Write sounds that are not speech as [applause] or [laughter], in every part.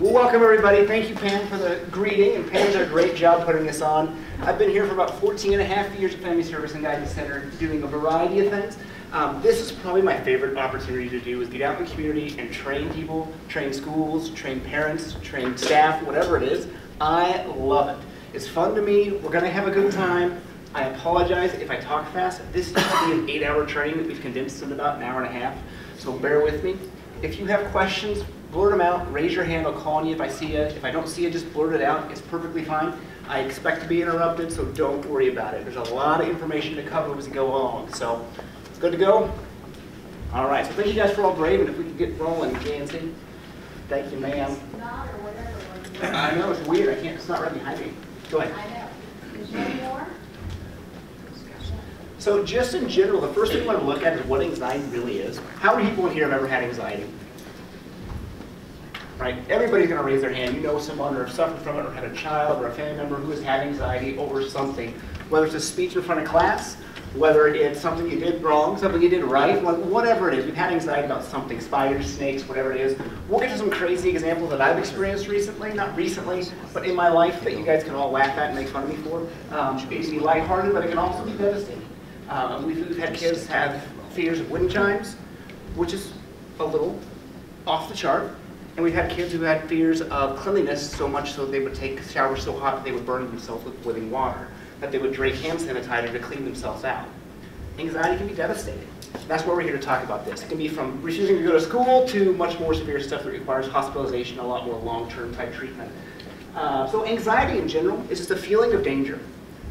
Well, welcome everybody. Thank you, Pam, for the greeting, and Pam did a great job putting this on. I've been here for about 14 and a half years at Family Service and Guidance Center doing a variety of things. Um, this is probably my favorite opportunity to do is get out in the community and train people, train schools, train parents, train staff, whatever it is. I love it. It's fun to me. We're going to have a good time. I apologize if I talk fast. This used to be an eight-hour training that we've condensed in about an hour and a half, so bear with me. If you have questions, blurt them out, raise your hand, I'll call on you if I see you. If I don't see you, just blurt it out, it's perfectly fine. I expect to be interrupted, so don't worry about it. There's a lot of information to cover as we go along, so it's good to go? All right, so thank you guys for all brave, and if we can get rolling, Jancy. Thank you, ma'am. not or whatever. I know, it's weird, I can't, it's not right behind me. Go ahead. I know. Is there more? So just in general, the first thing we want to look at is what anxiety really is. How many people in here have ever had anxiety? Right? Everybody's going to raise their hand. You know someone or suffered from it or had a child or a family member who has had anxiety over something. Whether it's a speech in front of class, whether it's something you did wrong, something you did right, whatever it is. We've had anxiety about something, spiders, snakes, whatever it is. We'll get to some crazy examples that I've experienced recently, not recently, but in my life that you guys can all laugh at and make fun of me for. Um, it can be lighthearted, but it can also be devastating. Um, we've, we've had kids have fears of wind chimes, which is a little off the chart. And we've had kids who had fears of cleanliness so much so they would take showers so hot that they would burn themselves with boiling water, that they would drink hand sanitizer to clean themselves out. Anxiety can be devastating. That's why we're here to talk about this. It can be from refusing to go to school to much more severe stuff that requires hospitalization, a lot more long-term type treatment. Uh, so anxiety in general is just a feeling of danger.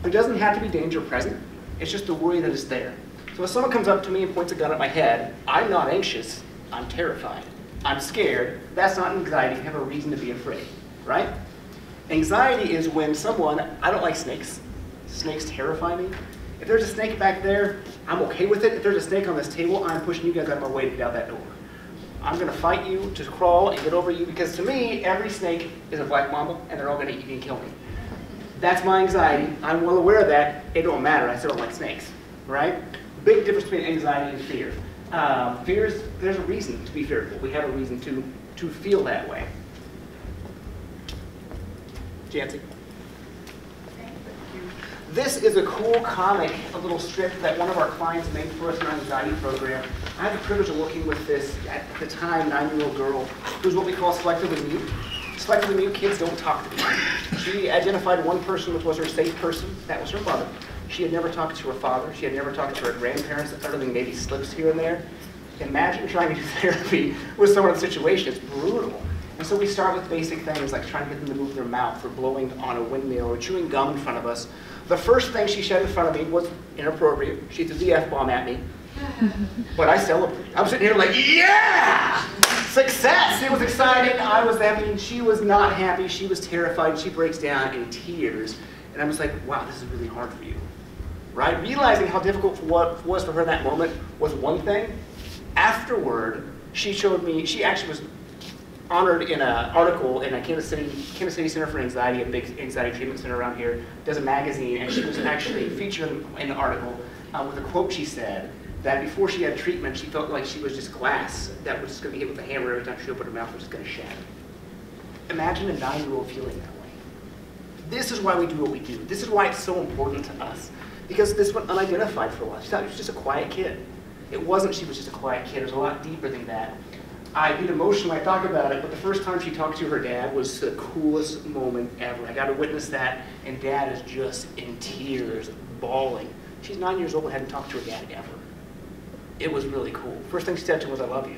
There doesn't have to be danger present. It's just a worry that is there. So if someone comes up to me and points a gun at my head, I'm not anxious, I'm terrified. I'm scared, that's not anxiety, I have a reason to be afraid, right? Anxiety is when someone, I don't like snakes, snakes terrify me. If there's a snake back there, I'm okay with it. If there's a snake on this table, I'm pushing you guys out of my way to get out that door. I'm gonna fight you to crawl and get over you because to me, every snake is a black mamba and they're all gonna eat me and kill me. That's my anxiety. I'm well aware of that. It don't matter. I still don't like snakes, right? Big difference between anxiety and fear. Um, fear is, there's a reason to be fearful. We have a reason to, to feel that way. Jancy. This is a cool comic, a little strip that one of our clients made for us in our anxiety program. I had the privilege of working with this, at the time, nine-year-old girl, who's what we call selectively mute. Selectively mute kids don't talk to me. She identified one person which was her safe person, that was her mother. She had never talked to her father. She had never talked to her grandparents, than maybe slips here and there. Imagine trying to do [laughs] therapy with someone in a situation. It's brutal. And so we start with basic things like trying to get them to move their mouth or blowing on a windmill or chewing gum in front of us. The first thing she said in front of me was inappropriate. She threw the F-bomb at me. [laughs] but I celebrated. I'm sitting here like, yeah! Success! It was exciting. I was happy. She was not happy. She was terrified. She breaks down in tears. And I'm just like, wow, this is really hard for you right? Realizing how difficult what was for her that moment was one thing. Afterward, she showed me, she actually was honored in an article in a Kansas City, Kansas City Center for Anxiety, a big anxiety treatment center around here, does a magazine, and she was actually featured in the article uh, with a quote she said, that before she had treatment, she felt like she was just glass that was just going to be hit with a hammer every time she opened her mouth, was just going to shatter. Imagine a nine-year-old feeling that way. This is why we do what we do. This is why it's so important to us because this went unidentified for a while. She thought she was just a quiet kid. It wasn't she was just a quiet kid. It was a lot deeper than that. I get emotional when I talk about it, but the first time she talked to her dad was the coolest moment ever. I got to witness that, and dad is just in tears, bawling. She's nine years old and hadn't talked to her dad ever. It was really cool. First thing she said to him was, I love you.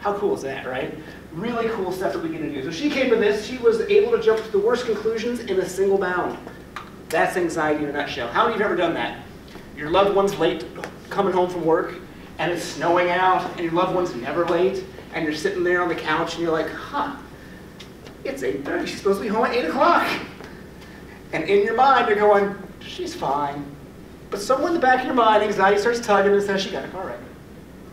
How cool is that, right? Really cool stuff that we get to do. So she came to this, she was able to jump to the worst conclusions in a single bound. That's anxiety in a nutshell. How many of you have ever done that? Your loved one's late coming home from work, and it's snowing out, and your loved one's never late, and you're sitting there on the couch, and you're like, huh, it's 8.30, she's supposed to be home at 8 o'clock. And in your mind, you're going, she's fine. But somewhere in the back of your mind, anxiety starts tugging and says, she got a car wreck.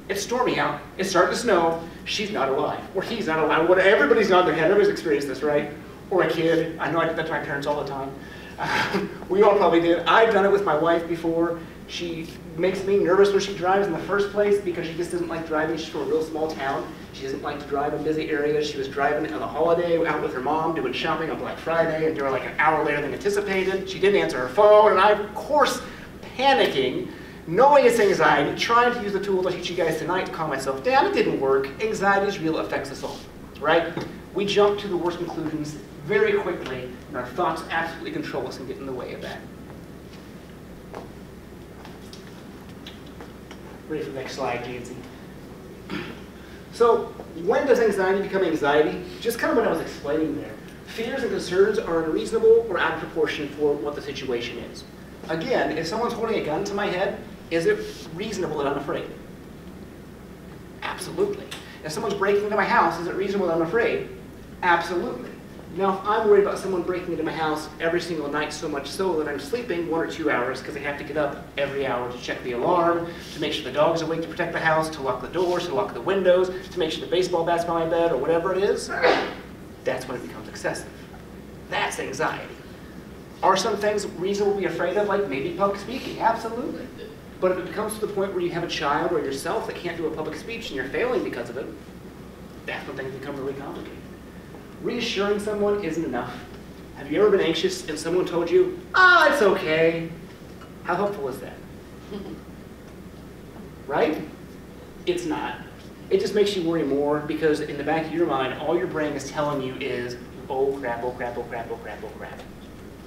It's stormy out. It's starting to snow. She's not alive. Or he's not alive. What, everybody's nodding their head. Everybody's experienced this, right? Or a kid. I know I did that to my parents all the time. [laughs] we all probably did. I've done it with my wife before, She makes me nervous when she drives in the first place because she just doesn't like driving. She's from a real small town. She doesn't like to drive in busy areas. She was driving on a holiday out with her mom doing shopping on Black Friday and they were like an hour later than anticipated. She didn't answer her phone and I, of course, panicking, knowing it's anxiety, trying to use the tool to teach you guys tonight to calm myself down. It didn't work. Anxiety is real, affects us all, right? We jump to the worst conclusions very quickly and our thoughts absolutely control us and get in the way of that. Ready for the next slide, Jancy. So, when does anxiety become anxiety? Just kind of what I was explaining there. Fears and concerns are unreasonable or out of proportion for what the situation is. Again, if someone's holding a gun to my head, is it reasonable that I'm afraid? Absolutely. If someone's breaking into my house, is it reasonable that I'm afraid? Absolutely. Now, if I'm worried about someone breaking into my house every single night so much so that I'm sleeping one or two hours because I have to get up every hour to check the alarm, to make sure the dog's awake to protect the house, to lock the doors, to lock the windows, to make sure the baseball bat's by my bed, or whatever it is, that's when it becomes excessive. That's anxiety. Are some things reasonable to be afraid of, like maybe public speaking? Absolutely. But if it comes to the point where you have a child or yourself that can't do a public speech and you're failing because of it, that's when things become really complicated. Reassuring someone isn't enough. Have you ever been anxious and someone told you, ah, oh, it's okay? How helpful is that? [laughs] right? It's not. It just makes you worry more because in the back of your mind, all your brain is telling you is, oh crap, oh crap, oh crap, oh crap, oh crap.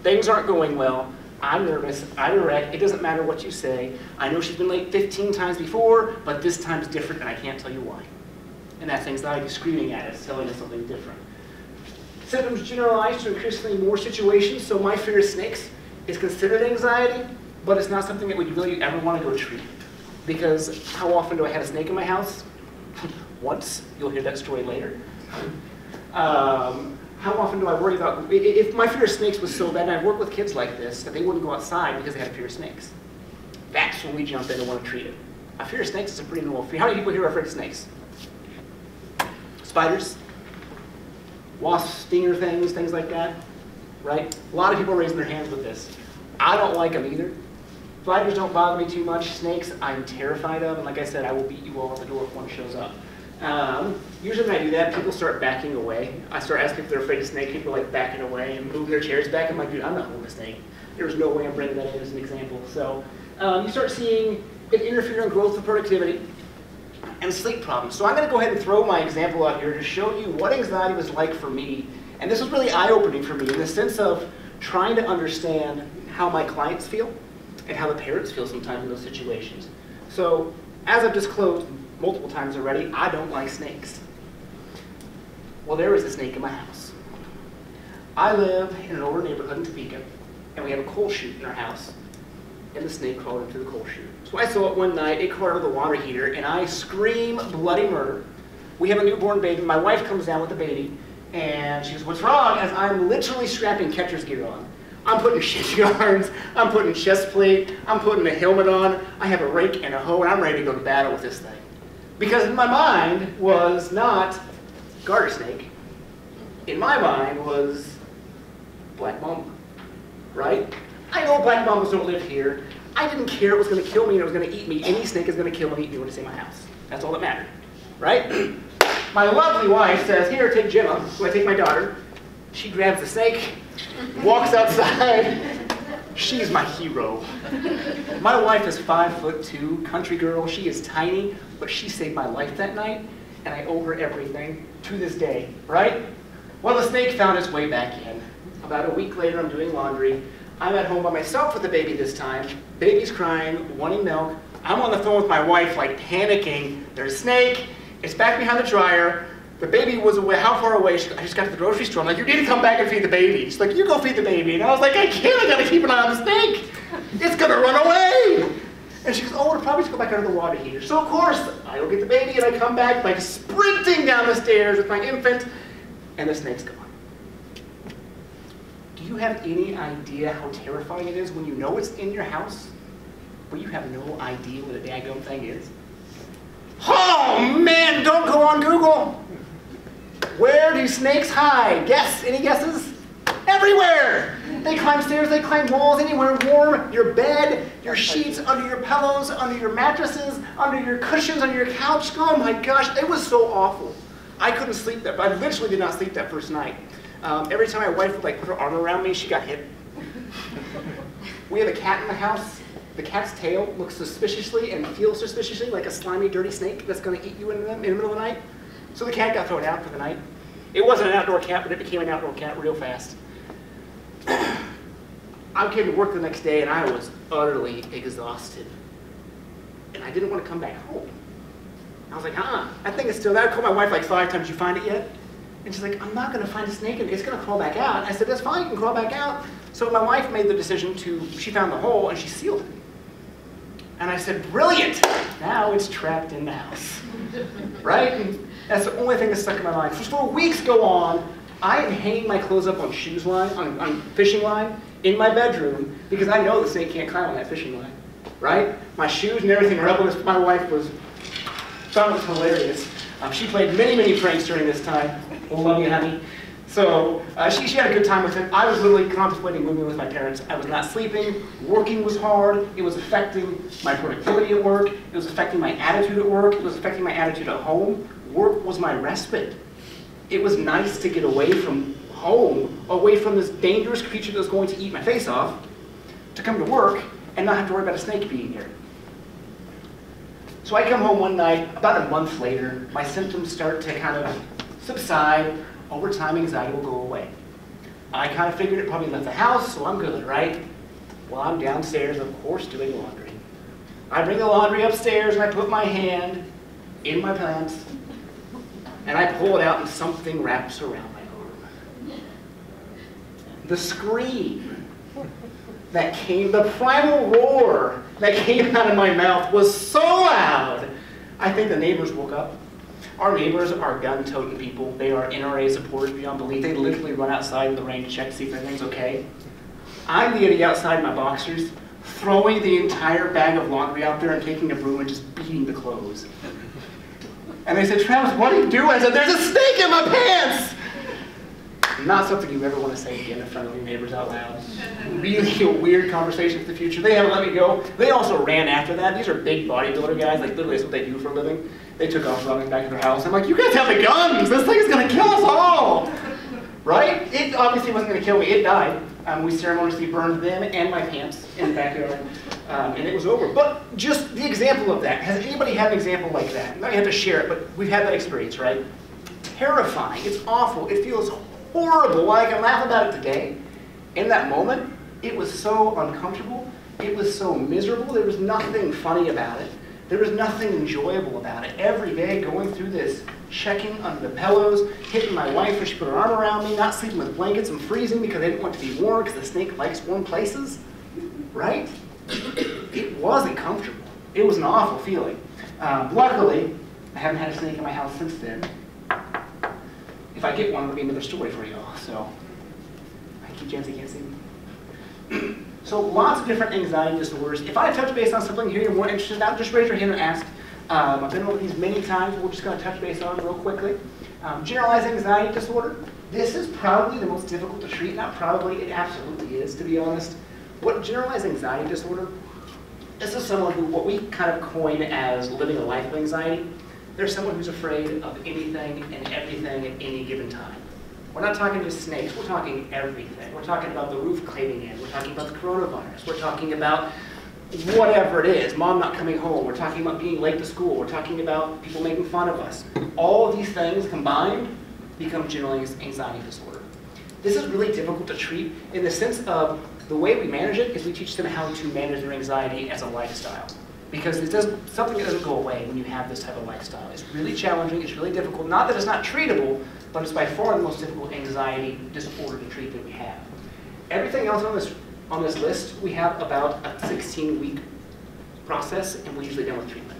Things aren't going well. I'm nervous. I'm a wreck. It doesn't matter what you say. I know she's been late 15 times before, but this time's different and I can't tell you why. And that's anxiety screaming at us, telling us something different. Symptoms generalize to increasingly more situations, so my fear of snakes is considered anxiety, but it's not something that we really ever want to go treat. Because how often do I have a snake in my house? [laughs] Once. You'll hear that story later. Um, how often do I worry about, if my fear of snakes was so bad, and I've worked with kids like this, that they wouldn't go outside because they had a fear of snakes. That's when we jump in and want to treat it. A fear of snakes is a pretty normal fear. How many people here are afraid of snakes? Spiders? Wasp stinger things, things like that, right? A lot of people are raising their hands with this. I don't like them either. Spiders don't bother me too much. Snakes, I'm terrified of, and like I said, I will beat you all at the door if one shows up. Um, usually when I do that, people start backing away. I start asking if they're afraid of snake. People like backing away and moving their chairs back. I'm like, dude, I'm not holding a snake. There's no way I'm bringing that in as an example. So um, you start seeing it interfere in growth and productivity and sleep problems. So I'm going to go ahead and throw my example out here to show you what anxiety was like for me. And this was really eye-opening for me in the sense of trying to understand how my clients feel and how the parents feel sometimes in those situations. So as I've disclosed multiple times already, I don't like snakes. Well, there is a snake in my house. I live in an older neighborhood in Topeka, and we have a coal chute in our house and the snake crawled into the coal chute. So I saw it one night, it crawled out of the water heater, and I scream bloody murder. We have a newborn baby. My wife comes down with the baby, and she goes, what's wrong? As I'm literally strapping catcher's gear on. I'm putting [laughs] shin guards, I'm putting chest plate, I'm putting a helmet on, I have a rake and a hoe, and I'm ready to go to battle with this thing. Because in my mind was not garter snake. In my mind was black mamba, right? I know black mambas don't live here. I didn't care it was going to kill me and it was going to eat me. Any snake is going to kill and eat me when it's in my house. That's all that mattered, right? [clears throat] my lovely wife says, here, take Gemma. So I take my daughter. She grabs the snake, walks outside. [laughs] She's my hero. My wife is five foot two, country girl. She is tiny, but she saved my life that night, and I owe her everything to this day, right? Well, the snake found its way back in. About a week later, I'm doing laundry. I'm at home by myself with the baby this time. Baby's crying, wanting milk. I'm on the phone with my wife, like panicking. There's a snake. It's back behind the dryer. The baby was away. How far away? She, I just got to the grocery store. I'm like, you need to come back and feed the baby. She's like, you go feed the baby. And I was like, I can't. I got to keep an eye on the snake. It's to run away. And she goes, oh, it'll probably just go back under the water heater. So, of course, I go get the baby and I come back like sprinting down the stairs with my infant, and the snake's gone you have any idea how terrifying it is when you know it's in your house, but you have no idea what a daggone thing is? Oh man, don't go on Google. Where do snakes hide? Guess, any guesses? Everywhere! They climb stairs, they climb walls, anywhere warm, your bed, your sheets, under your pillows, under your mattresses, under your cushions, under your couch. Oh my gosh, it was so awful. I couldn't sleep that, I literally did not sleep that first night. Um, every time my wife would like put her arm around me, she got hit. we have a cat in the house. The cat's tail looks suspiciously and feels suspiciously like a slimy, dirty snake that's going to eat you in the, in the middle of the night. So the cat got thrown out for the night. It wasn't an outdoor cat, but it became an outdoor cat real fast. I came to work the next day and I was utterly exhausted. And I didn't want to come back home. I was like, uh-uh, that thing is still there. I called my wife like five times, you find it yet? And she's like, I'm not going to find a snake in it. It's going to crawl back out. I said, that's fine, you can crawl back out. So my wife made the decision to, she found the hole and she sealed it. And I said, brilliant! Now it's trapped in the house. [laughs] right? And that's the only thing that stuck in my mind. For weeks go on, I am hanging my clothes up on shoes line, on, on fishing line, in my bedroom, because I know the snake can't climb on that fishing line. Right? My shoes and everything are up, and my wife was, thought it was hilarious. Um, she played many, many pranks during this time. We'll love you, honey. So uh, she, she had a good time with it. I was literally contemplating moving with my parents. I was not sleeping. Working was hard. It was affecting my productivity at work. It was affecting my attitude at work. It was affecting my attitude at home. Work was my respite. It was nice to get away from home, away from this dangerous creature that was going to eat my face off, to come to work and not have to worry about a snake being here. So I come home one night, about a month later, my symptoms start to kind of subside. Over time, anxiety will go away. I kind of figured it probably left the house, so I'm good, right? Well, I'm downstairs, of course, doing laundry. I bring the laundry upstairs and I put my hand in my pants and I pull it out and something wraps around my arm. The scream that came, the primal roar that came out of my mouth was so loud, I think the neighbors woke up. Our neighbors are gun-toting people. They are NRA supporters beyond belief. They literally run outside in the rain to check to see if everything's okay. I'm the idiot outside my boxers, throwing the entire bag of laundry out there and taking a broom and just beating the clothes. And they said, Travis, what do you do? I said, there's a snake in my pants! Not something you ever want to say again in front of your neighbors out loud. Really a weird conversation for the future. They haven't let me go. They also ran after that. These are big bodybuilder guys. Like, literally, that's what they do for a living. They took off running back to their house. I'm like, you guys have the guns! This thing is going to kill us all! Right? It obviously wasn't going to kill me. It died. Um, we ceremoniously burned them and my pants in the backyard, um, and it was over. But just the example of that. Has anybody had an example like that? Now you have to share it, but we've had that experience, right? Terrifying. It's awful. It feels horrible. I can laugh about it today. In that moment, it was so uncomfortable. It was so miserable. There was nothing funny about it. There was nothing enjoyable about it. Every day going through this, checking under the pillows, hitting my wife when she put her arm around me, not sleeping with blankets and freezing because I didn't want to be warm because the snake likes warm places, right? It wasn't comfortable. It was an awful feeling. Um, luckily, I haven't had a snake in my house since then. If I get one, it'll be another story for y'all. So, I keep see me. [clears throat] So lots of different anxiety disorders. If I touch base on something here you're more interested in, just raise your hand and ask. Um, I've been over these many times. We're just going to touch base on real quickly. Um, generalized anxiety disorder. This is probably the most difficult to treat. Not probably, it absolutely is, to be honest. What generalized anxiety disorder? This is someone who, what we kind of coin as living a life of anxiety. They're someone who's afraid of anything and everything at any given time. We're not talking just snakes, we're talking everything. We're talking about the roof caving in, we're talking about the coronavirus, we're talking about whatever it is, mom not coming home, we're talking about being late to school, we're talking about people making fun of us. All of these things combined become generalized anxiety disorder. This is really difficult to treat in the sense of the way we manage it is we teach them how to manage their anxiety as a lifestyle. Because it does something that doesn't go away when you have this type of lifestyle. It's really challenging, it's really difficult. Not that it's not treatable, but it's by far the most difficult anxiety disorder to treat that we have. Everything else on this, on this list, we have about a 16-week process, and we're usually done with treatment.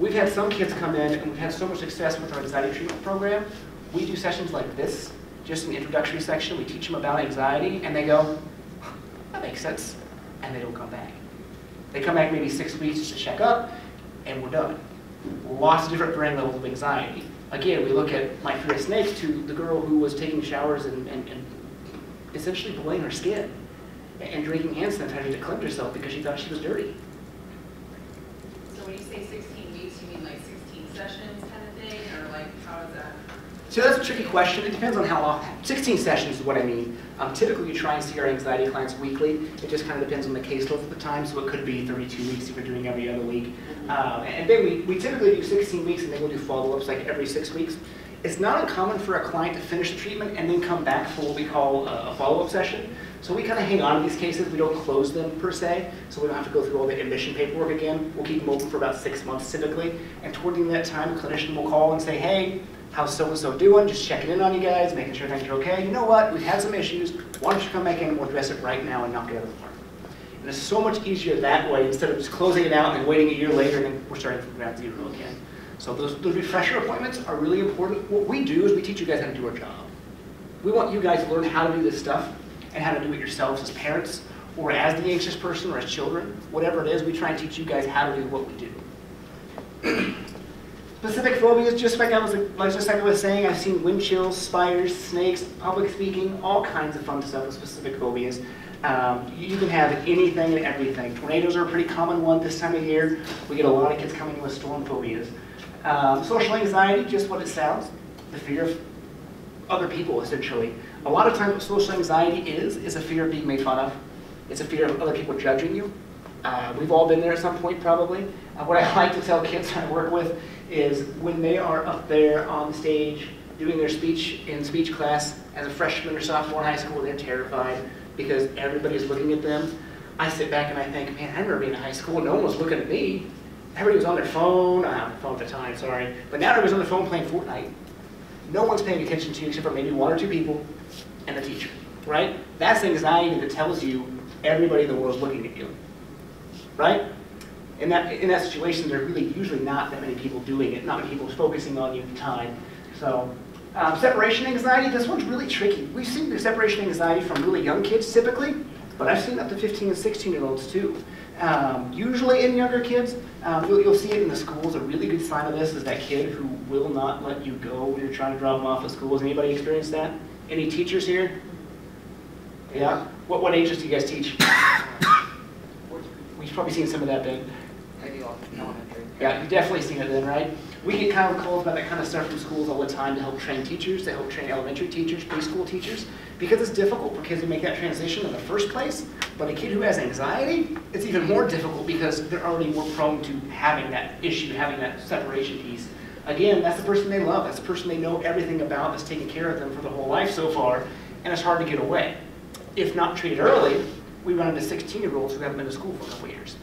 We've had some kids come in, and we've had so much success with our anxiety treatment program. We do sessions like this, just an introductory section. We teach them about anxiety, and they go, that makes sense, and they don't come back. They come back maybe six weeks just to check up, and we're done. Lots of different brain levels of anxiety. Again, we look at My of Snakes to the girl who was taking showers and, and, and essentially belaying her skin and drinking hand sanitizer to cleanse herself because she thought she was dirty. So when you say sixteen weeks, you mean like sixteen sessions kind of thing, or like, how is that? So that's a tricky question. It depends on how often. 16 sessions is what I mean. Um, typically, you try and see our anxiety clients weekly. It just kind of depends on the caseload at the time. So it could be 32 weeks if we're doing every other week. Um, and then we, we typically do 16 weeks and then we'll do follow-ups like every six weeks. It's not uncommon for a client to finish the treatment and then come back for what we call a, a follow-up session. So we kind of hang on to these cases. We don't close them per se, so we don't have to go through all the admission paperwork again. We'll keep them open for about six months typically. And toward the end of that time, a clinician will call and say, hey, how's so-and-so doing? Just checking in on you guys, making sure things are okay. You know what? We've had some issues. Why don't you come back in and we'll address it right now and knock it out of the park. And it's so much easier that way instead of just closing it out and waiting a year later and then we're starting from ground zero again. So those, those refresher appointments are really important. What we do is we teach you guys how to do our job. We want you guys to learn how to do this stuff and how to do it yourselves as parents or as the anxious person or as children. Whatever it is, we try and teach you guys how to do what we do. Specific phobias, just like I was, like just like I was saying, I've seen wind chills, spiders, snakes, public speaking, all kinds of fun stuff with specific phobias. Um, you can have anything and everything. Tornadoes are a pretty common one this time of year. We get a lot of kids coming in with storm phobias. Um, social anxiety, just what it sounds, the fear of other people, essentially. A lot of times what social anxiety is, is a fear of being made fun of. It's a fear of other people judging you. Uh, we've all been there at some point, probably. Uh, what I [laughs] like to tell kids I work with is when they are up there on the stage doing their speech in speech class as a freshman or sophomore in high school, they're terrified because everybody's looking at them. I sit back and I think, man, I remember being in high school, no one was looking at me. Everybody was on their phone, I on a phone at the time, sorry. But now everybody's on their phone playing Fortnite. No one's paying attention to you except for maybe one or two people and the teacher, right? That's anxiety that tells you everybody in the world is looking at you, right? In that, in that situation, there are really usually not that many people doing it, not many people focusing on you at the time. So, um, separation anxiety, this one's really tricky. We've seen the separation anxiety from really young kids typically, but I've seen up to 15 and 16 year olds too. Um, usually in younger kids, um, you'll, you'll, see it in the schools. A really good sign of this is that kid who will not let you go when you're trying to drop them off at school. Has anybody experienced that? Any teachers here? Yeah? What, what ages do you guys teach? [coughs] We've probably seen some of that then. Elementary. Yeah, you've definitely seen it then, right? We get kind of calls about that kind of stuff from schools all the time to help train teachers, to help train elementary teachers, preschool teachers, because it's difficult for kids to make that transition in the first place. But a kid who has anxiety, it's even more difficult because they're already more prone to having that issue, having that separation piece. Again, that's the person they love. That's the person they know everything about, that's taken care of them for their whole life so far, and it's hard to get away. If not treated early, we run into 16-year-olds who haven't been to school for a couple years.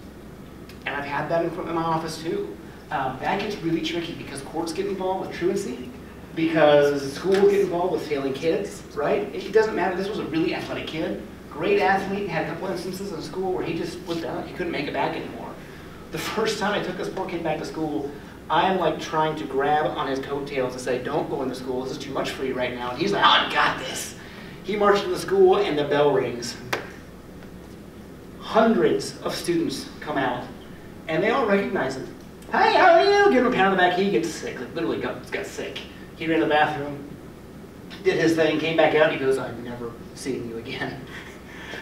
And I've had that in of my office too. Um, that gets really tricky because courts get involved with truancy, because schools get involved with failing kids, right? It doesn't matter. This was a really athletic kid, great athlete, had a couple instances in school where he just was done. He couldn't make it back anymore. The [laughs] first time I took this poor kid back to school, I am like trying to grab on his coattails and say, don't go into school, this is too much for you right now. And he's like, oh, I got this. He marched into school and the bell rings. Hundreds of students come out and they all recognize him. Hey, how are you? Give him a pat on the back. He gets sick. Literally got, got sick. He ran to the bathroom, did his thing, came back out. He goes, I'm never seeing you again. [laughs]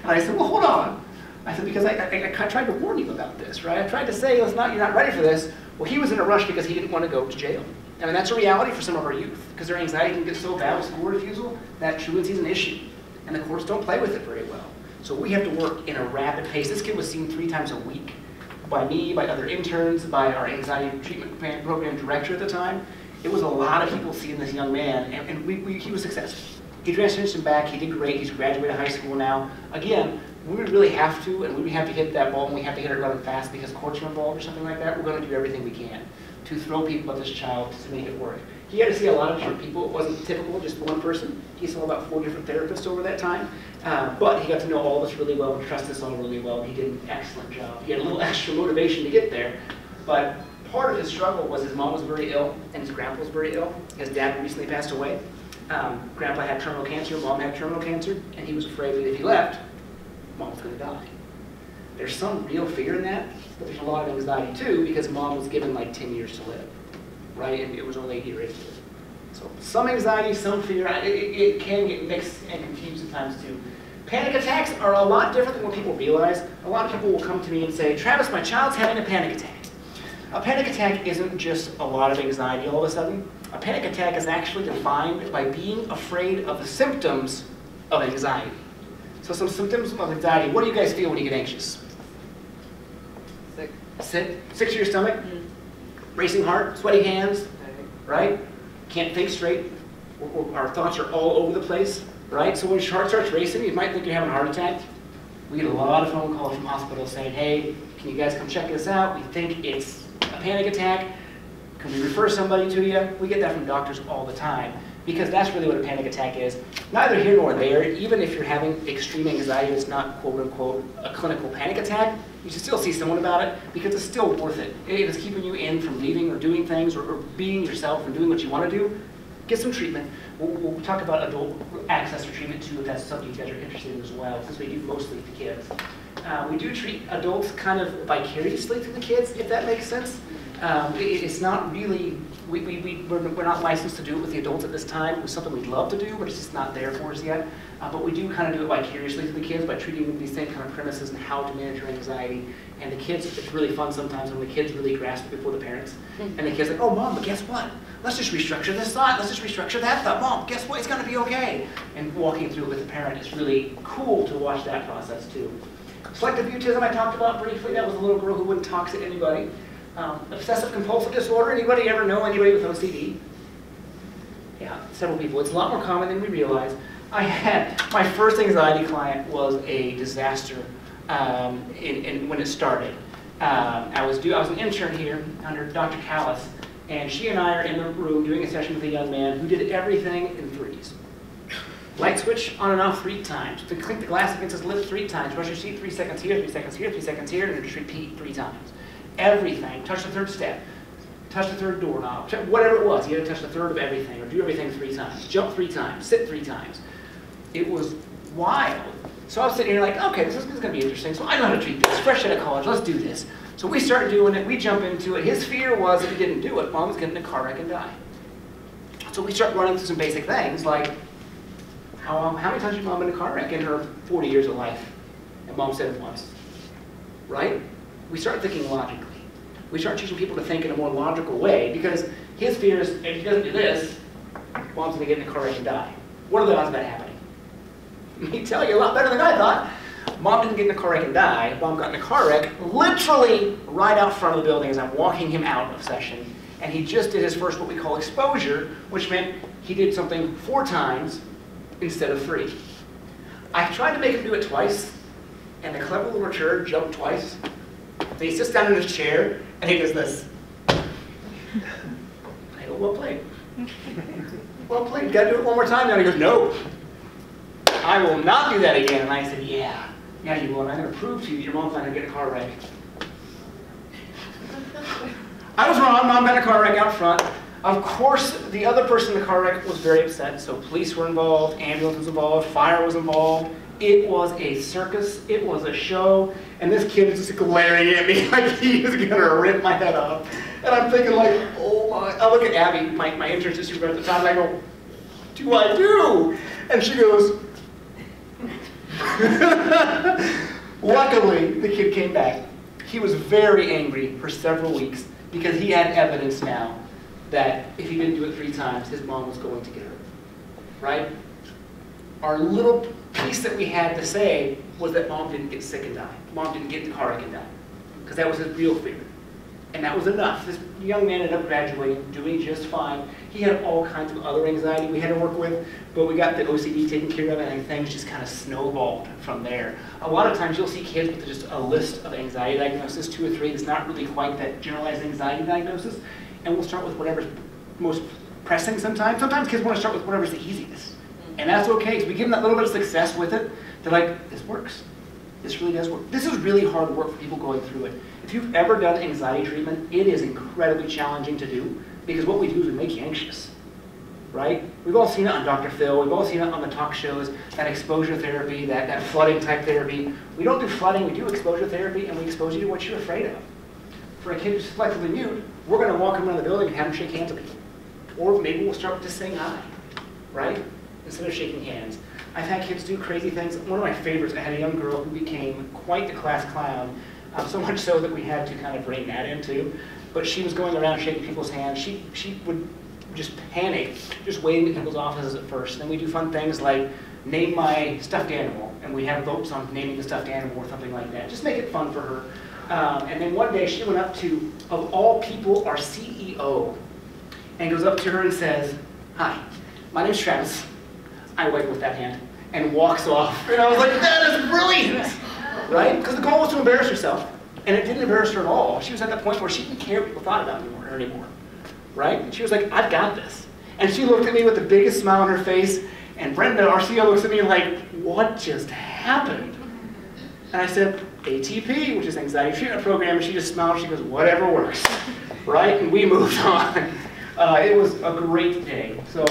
And I said, well, hold on. I said, because I, I, I tried to warn you about this, right? I tried to say, it's not, you're not ready for this. Well, he was in a rush because he didn't want to go to jail. I mean, that's a reality for some of our youth, because their anxiety can get so bad with school refusal that truancy is an issue. And the courts don't play with it very well. So we have to work in a rapid pace. This kid was seen three times a week by me, by other interns, by our anxiety treatment program director at the time. It was a lot of people seeing this young man, and, and we, we, he was successful. He transitioned back, he did great, he's graduated high school now. Again, we would really have to, and we would have to hit that ball, and we have to hit it running fast because courts are involved or something like that. We're going to do everything we can to throw people at this child to make it work. He had to see a lot of different people. It wasn't typical, just one person. He saw about four different therapists over that time. Uh, but he got to know all of us really well and trust us all really well. He did an excellent job. He had a little [laughs] extra motivation to get there. But part of his struggle was his mom was very ill and his grandpa was very ill. His dad recently passed away. Um, grandpa had terminal cancer, mom had terminal cancer, and he was afraid that if he left, mom was going to die. There's some real fear in that, but there's a lot of anxiety too because mom was given like 10 years to live, right? And it was only eight years. So some anxiety, some fear, it, it, it can get mixed and confused at times too. Panic attacks are a lot different than what people realize. A lot of people will come to me and say, Travis, my child's having a panic attack. A panic attack isn't just a lot of anxiety all of a sudden. A panic attack is actually defined by being afraid of the symptoms of anxiety. So some symptoms of anxiety, what do you guys feel when you get anxious? Sick. Sick, sick to your stomach, mm-hmm. Racing heart, sweaty hands, right? Can't think straight. Our thoughts are all over the place, right? So when your heart starts racing, you might think you're having a heart attack. We get a lot of phone calls from hospitals saying, hey, can you guys come check this out? We think it's a panic attack. Can we refer somebody to you? We get that from doctors all the time because that's really what a panic attack is. Neither here nor there, even if you're having extreme anxiety, it's not quote unquote a clinical panic attack, you should still see someone about it because it's still worth it. If it's keeping you in from leaving or doing things or, or being yourself and doing what you want to do, get some treatment. We'll, we'll talk about adult access to treatment too if that's something you guys are interested in as well, because we do mostly the kids. Uh, we do treat adults kind of vicariously through the kids, if that makes sense. Um, it- it's not really, we, we, we, we're, we're not licensed to do it with the adults at this time. It was something we'd love to do, but it's just not there for us yet. Uh, but we do kind of do it vicariously through the kids by treating these same kind of premises and how to manage your anxiety. And the kids, it's really fun sometimes when the kids really grasp it before the parents. And the kids like, oh, mom, but guess what? Let's just restructure this thought. Let's just restructure that thought. Mom, guess what? It's going to be okay. And walking through it with the parent is really cool to watch that process too. Selective mutism I talked about briefly. That was a little girl who wouldn't talk to anybody. Um, obsessive compulsive disorder. Anybody ever know anybody with OCD? Yeah, several people. It's a lot more common than we realize. I had my first anxiety client was a disaster um, in, in, when it started. Um, I was I was an intern here under Dr. Callis, and she and I are in the room doing a session with a young man who did everything in threes. Light switch on and off three times. To clink the glass against his lip three times. Brush your teeth three seconds here, three seconds here, three seconds here, and just repeat three times. Everything. Touch the third step. Touch the third doorknob. Whatever it was, you had to touch the third of everything, or do everything three times. Jump three times. Sit three times. It was wild. So I was sitting here like, okay, this is, going to be interesting. So I know how to treat this. Fresh out of college, let's do this. So we start doing it. We jump into it. His fear was if he didn't do it, mom was getting in a car wreck and die. So we start running through some basic things like, how, um, how many times did mom been in a car wreck in her 40 years of life? And mom said once. Right? We start thinking logically. We start teaching people to think in a more logical way because his fear is if he doesn't do this, mom's going to get in a car wreck and die. What are the odds of that happening? [laughs] He tell you a lot better than I thought. Mom didn't get in a car wreck and die. Mom got in a car wreck literally right out front of the building as I'm walking him out of session. And he just did his first what we call exposure, which meant he did something four times instead of three. I tried to make him do it twice, and the clever little turd jumped twice. So he sits down in his chair, and he does this. I go, well played. well played. Got to do it one more time now. He goes, no. I will not do that again. And I said, yeah. Yeah, you will. And I'm to prove to you your mom's not to get a car wreck. I was wrong. Mom got a car wreck out front. Of course, the other person in the car wreck was very upset. So police were involved, ambulance was involved, fire was involved. It was a circus. It was a show. And this kid is just glaring at me [laughs] like he is going to rip my head off. And I'm thinking like, oh my. I look at Abby, my, my intern sister at the time, and I go, do I do? And she goes, [laughs] Luckily, the kid came back. He was very angry for several weeks because he had evidence now that if he didn't do it three times, his mom was going to get hurt. Right? Our little piece that we had to say was that mom didn't get sick and die. Mom didn't get in the car and die. Because that was his real fear. And that was enough. This young man ended up graduating, doing just fine. He had all kinds of other anxiety we had to work with, but we got the OCD taken care of, and things just kind of snowballed from there. A lot of times you'll see kids with just a list of anxiety diagnosis, two or three, that's not really quite that generalized anxiety diagnosis, and we'll start with whatever's most pressing sometimes. Sometimes kids want to start with whatever's the easiest. And that's okay, because we give them that little bit of success with it, they're like, this works. This really does work. This is really hard work for people going through it. If you've ever done anxiety treatment, it is incredibly challenging to do because what we do is we make you anxious, right? We've all seen it on Dr. Phil. We've all seen it on the talk shows, that exposure therapy, that, that flooding type therapy. We don't do flooding, we do exposure therapy, and we expose you to what you're afraid of. For a kid who's selectively mute, we're going to walk him around the building and have him shake hands with people. Or maybe we'll start with just saying hi, right? Instead of shaking hands. I've had kids do crazy things. One of my favorites, I had a young girl who became quite the class clown, um, so much so that we had to kind of rein that in too. But she was going around shaking people's hands. She, she would just panic, just waiting at people's offices at first. Then we do fun things like name my stuffed animal, and we have votes on naming the stuffed animal or something like that. Just make it fun for her. Um, and then one day she went up to, of all people, our CEO, and goes up to her and says, "Hi, my name's Travis. I wipe with that hand," and walks off. And I was like, "That is brilliant!" Right? Because the goal was to embarrass herself, and it didn't embarrass her at all. She was at that point where she didn't care what people thought about her anymore. Right? And She was like, "I've got this," and she looked at me with the biggest smile on her face. And Brenda, our CEO, looks at me like, "What just happened?" And I said, ATP, which is anxiety treatment program, and she just smiled. She goes, whatever works, right? And we moved [laughs] on. Uh, it was a great day. So,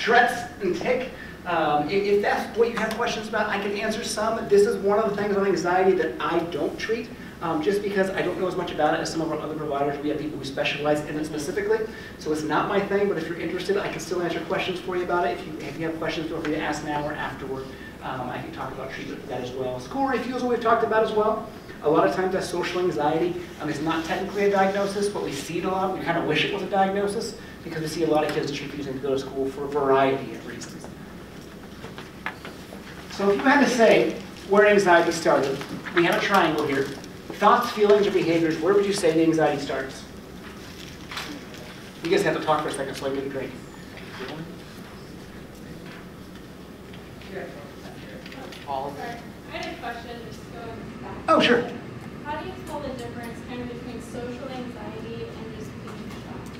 Tourette's and tic. Um, if, if that's what you have questions about, I can answer some. This is one of the things on anxiety that I don't treat, um, just because I don't know as much about it as some of our other providers. We have people who specialize in it specifically, so it's not my thing. But if you're interested, I can still answer questions for you about it. If you, if you have questions, feel free to ask now or afterward. Um, I can talk about treatment for that as well. School refusal we've talked about as well. A lot of times that's social anxiety. Um, it's not technically a diagnosis, but we see it a lot. We kind of wish it was a diagnosis because we see a lot of kids just refusing to go to school for a variety of reasons. So if you had to say where anxiety started, we have a triangle here. Thoughts, feelings, or behaviors, where would you say the anxiety starts? You guys have to talk for a second so I get a drink. All of Sorry, I had a question, just to go back. Oh, sure. How do you tell the difference kind of between social anxiety and just being shocked?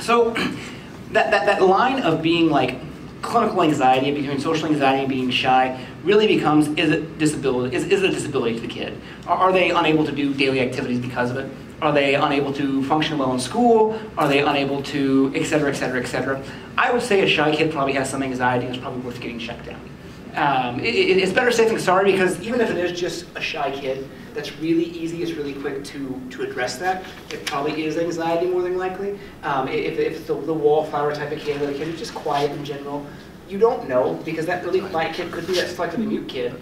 So [clears throat] that, that, that line of being like clinical anxiety between social anxiety and being shy really becomes is it disability is, is it a disability to the kid? Are, are they unable to do daily activities because of it? Are they unable to function well in school? Are they unable to et cetera et cetera et cetera? I would say a shy kid probably has some anxiety and it's probably worth getting checked out. Um, it, it- it's better safe than sorry because even if it is just a shy kid, that's really easy, it's really quick to, to address that. It probably is anxiety more than likely. Um, if, if the, the wallflower type of kid or the kid who's just quiet in general, you don't know because that really quiet kid could be that selectively mute kid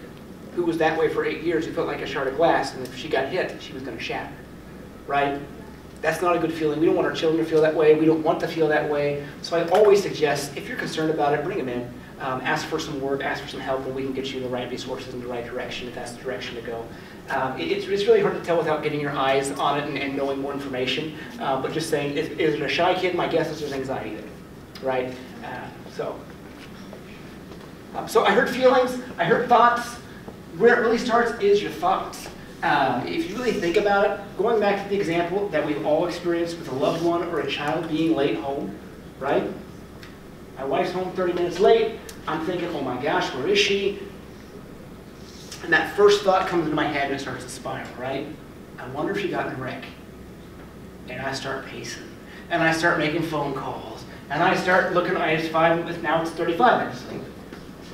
who was that way for eight years, who felt like a shard of glass, and if she got hit, she was going to shatter, right? That's not a good feeling. We don't want our children to feel that way. We don't want to feel that way. So I always suggest, if you're concerned about it, bring them in. Um, ask for some work, ask for some help, and we can get you the right resources in the right direction if that's the direction to go. Um, it- it's, it's really hard to tell without getting your eyes on it and, and knowing more information. Uh, but just saying, is, is it a shy kid? My guess is there's anxiety there, right? Uh, so, um, so I heard feelings, I heard thoughts. Where it really starts is your thoughts. Um, if you really think about it, going back to the example that we've all experienced with a loved one or a child being late home, right? My wife's home 30 minutes late. I'm thinking, oh my gosh, where is she? And that first thought comes into my head and it starts to spiral, right? I wonder if she got in a wreck. And I start pacing. And I start making phone calls. And I start looking, I it's five, now it's 35 minutes late.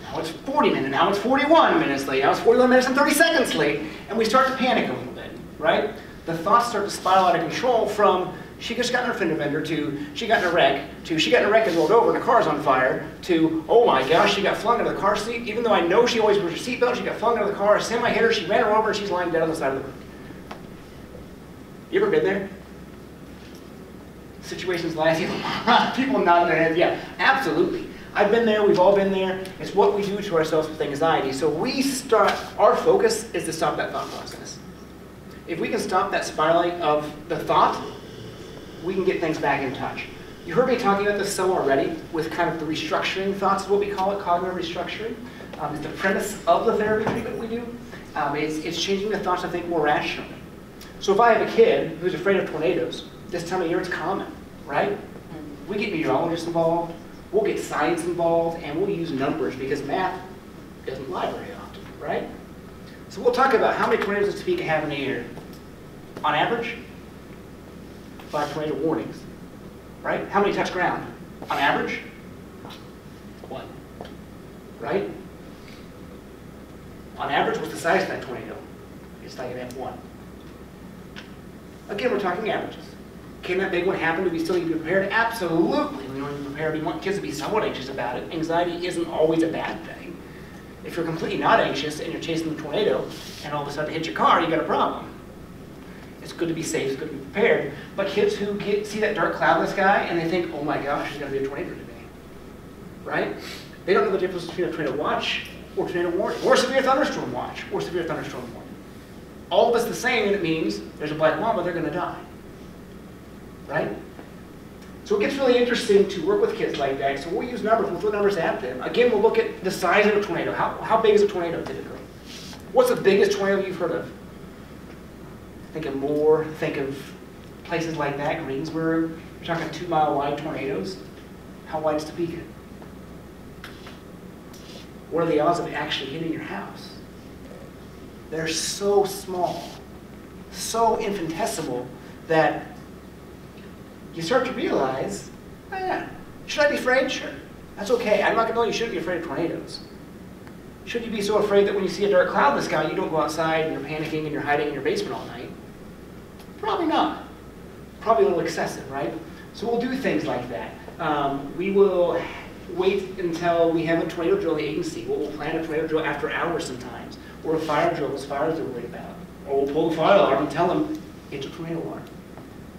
Now it's 40 minutes, now it's 41 minutes late, now it's 41 minutes and 30 seconds late. And we start to panic a little bit, right? The thoughts start to spiral out of control from she just got in her fender bender to she got in a wreck to she got in a wreck and rolled over and the car's on fire to oh my gosh she got flung out of the car seat even though I know she always wears her seatbelt she got flung out of the car a semi hit her she ran her over and she's lying dead on the side of the road. You ever been there? Situations like [laughs] people nodding their heads. Yeah, absolutely. I've been there. We've all been there. It's what we do to ourselves with anxiety. So we start. Our focus is to stop that thought process. If we can stop that spiraling of the thought, we can get things back in touch. You heard me talking about this some already with kind of the restructuring thoughts, what we call it, cognitive restructuring. Um, it's the premise of the therapy treatment we do. Um, it's, it's changing the thoughts to think more rationally. So if I have a kid who's afraid of tornadoes, this time of year it's common, right? We get meteorologists involved, we'll get science involved, and we'll use numbers because math doesn't lie very often, right? So we'll talk about how many tornadoes does Topeka have in a year? On average, five tornado warnings, right? How many touch ground? On average, one, right? On average, what's the size of that tornado? It's like an F1. Again, we're talking averages. Can that big one happen? Do we still need to be prepared? Absolutely. We need to be prepared. We want kids to be somewhat anxious about it. Anxiety isn't always a bad thing. If you're completely not anxious and you're chasing the tornado and all of a sudden hit your car, you got a problem. It's good to be safe, it's good to be prepared. But kids who get, see that dark cloud in the sky and they think, oh my gosh, there's going to be a tornado today, right? They don't know the difference between a tornado watch or tornado warning, or severe thunderstorm watch, or severe thunderstorm warning. All of it's the same, and it means there's a black mamba, they're going to die, right? So it gets really interesting to work with kids like that. So we'll use numbers, we'll throw numbers at them. Again, we'll look at the size of a tornado. How, how big is a tornado typically? What's the biggest tornado you've heard of? Think of Moore, think of places like that, Greensburg. You're talking two mile wide tornadoes. How wide is Topeka? What are the odds of it actually hitting your house? They're so small, so infinitesimal that you start to realize, oh yeah, should I be afraid? Sure. That's okay. I'm not going to tell you you shouldn't be afraid of tornadoes. Should you be so afraid that when you see a dark cloud in the sky, you don't go outside and you're panicking and you're hiding in your basement all night? Probably not. Probably a little excessive, right? So we'll do things like that. Um, we will wait until we have a tornado drill in the agency. We'll, plan a tornado drill after hours sometimes, or a fire drill, as far fires are worried about. Or we'll pull the fire alarm and tell them it's a tornado alarm.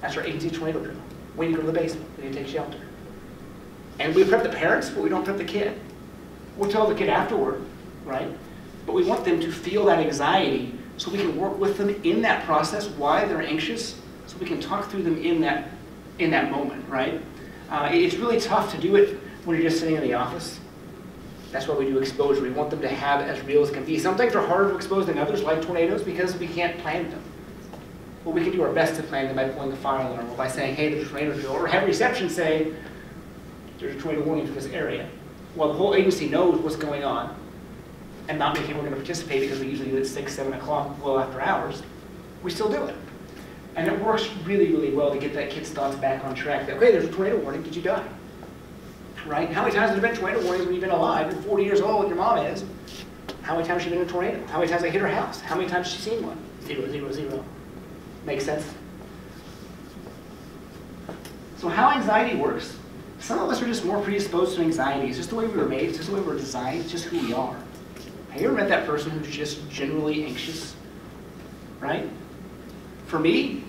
That's our agency tornado drill. We need to go to the basement. We need to take shelter. And we prep the parents, but we don't prep the kid. We'll tell the kid afterward, right? But we want them to feel that anxiety so we can work with them in that process, why they're anxious, so we can talk through them in that, in that moment, right? Uh, it's really tough to do it when you're just sitting in the office. That's why we do exposure. We want them to have as real as can be. Some things are harder to expose than others, like tornadoes, because we can't plan them. But we can do our best to plan them by pulling the fire alarm, or by saying, hey, there's a tornado drill, or have reception say, there's a tornado warning for this area. While the whole agency knows what's going on, and not making we're going to participate because we usually do it at 6, 7 o'clock, well after hours, we still do it. And it works really, really well to get that kid's thoughts back on track. That, okay, there's a tornado warning, did you die? Right? How many times have there been tornado warnings when you've been alive? You're 40 years old, like your mom is. How many times has she been in a tornado? How many times I hit her house? How many times has she seen one? Zero, zero, zero. Makes sense? So how anxiety works, some of us are just more predisposed to anxiety. It's just the way we were made, it's just the way we were designed, it's just who we are. Have you ever met that person who's just generally anxious? Right? For me,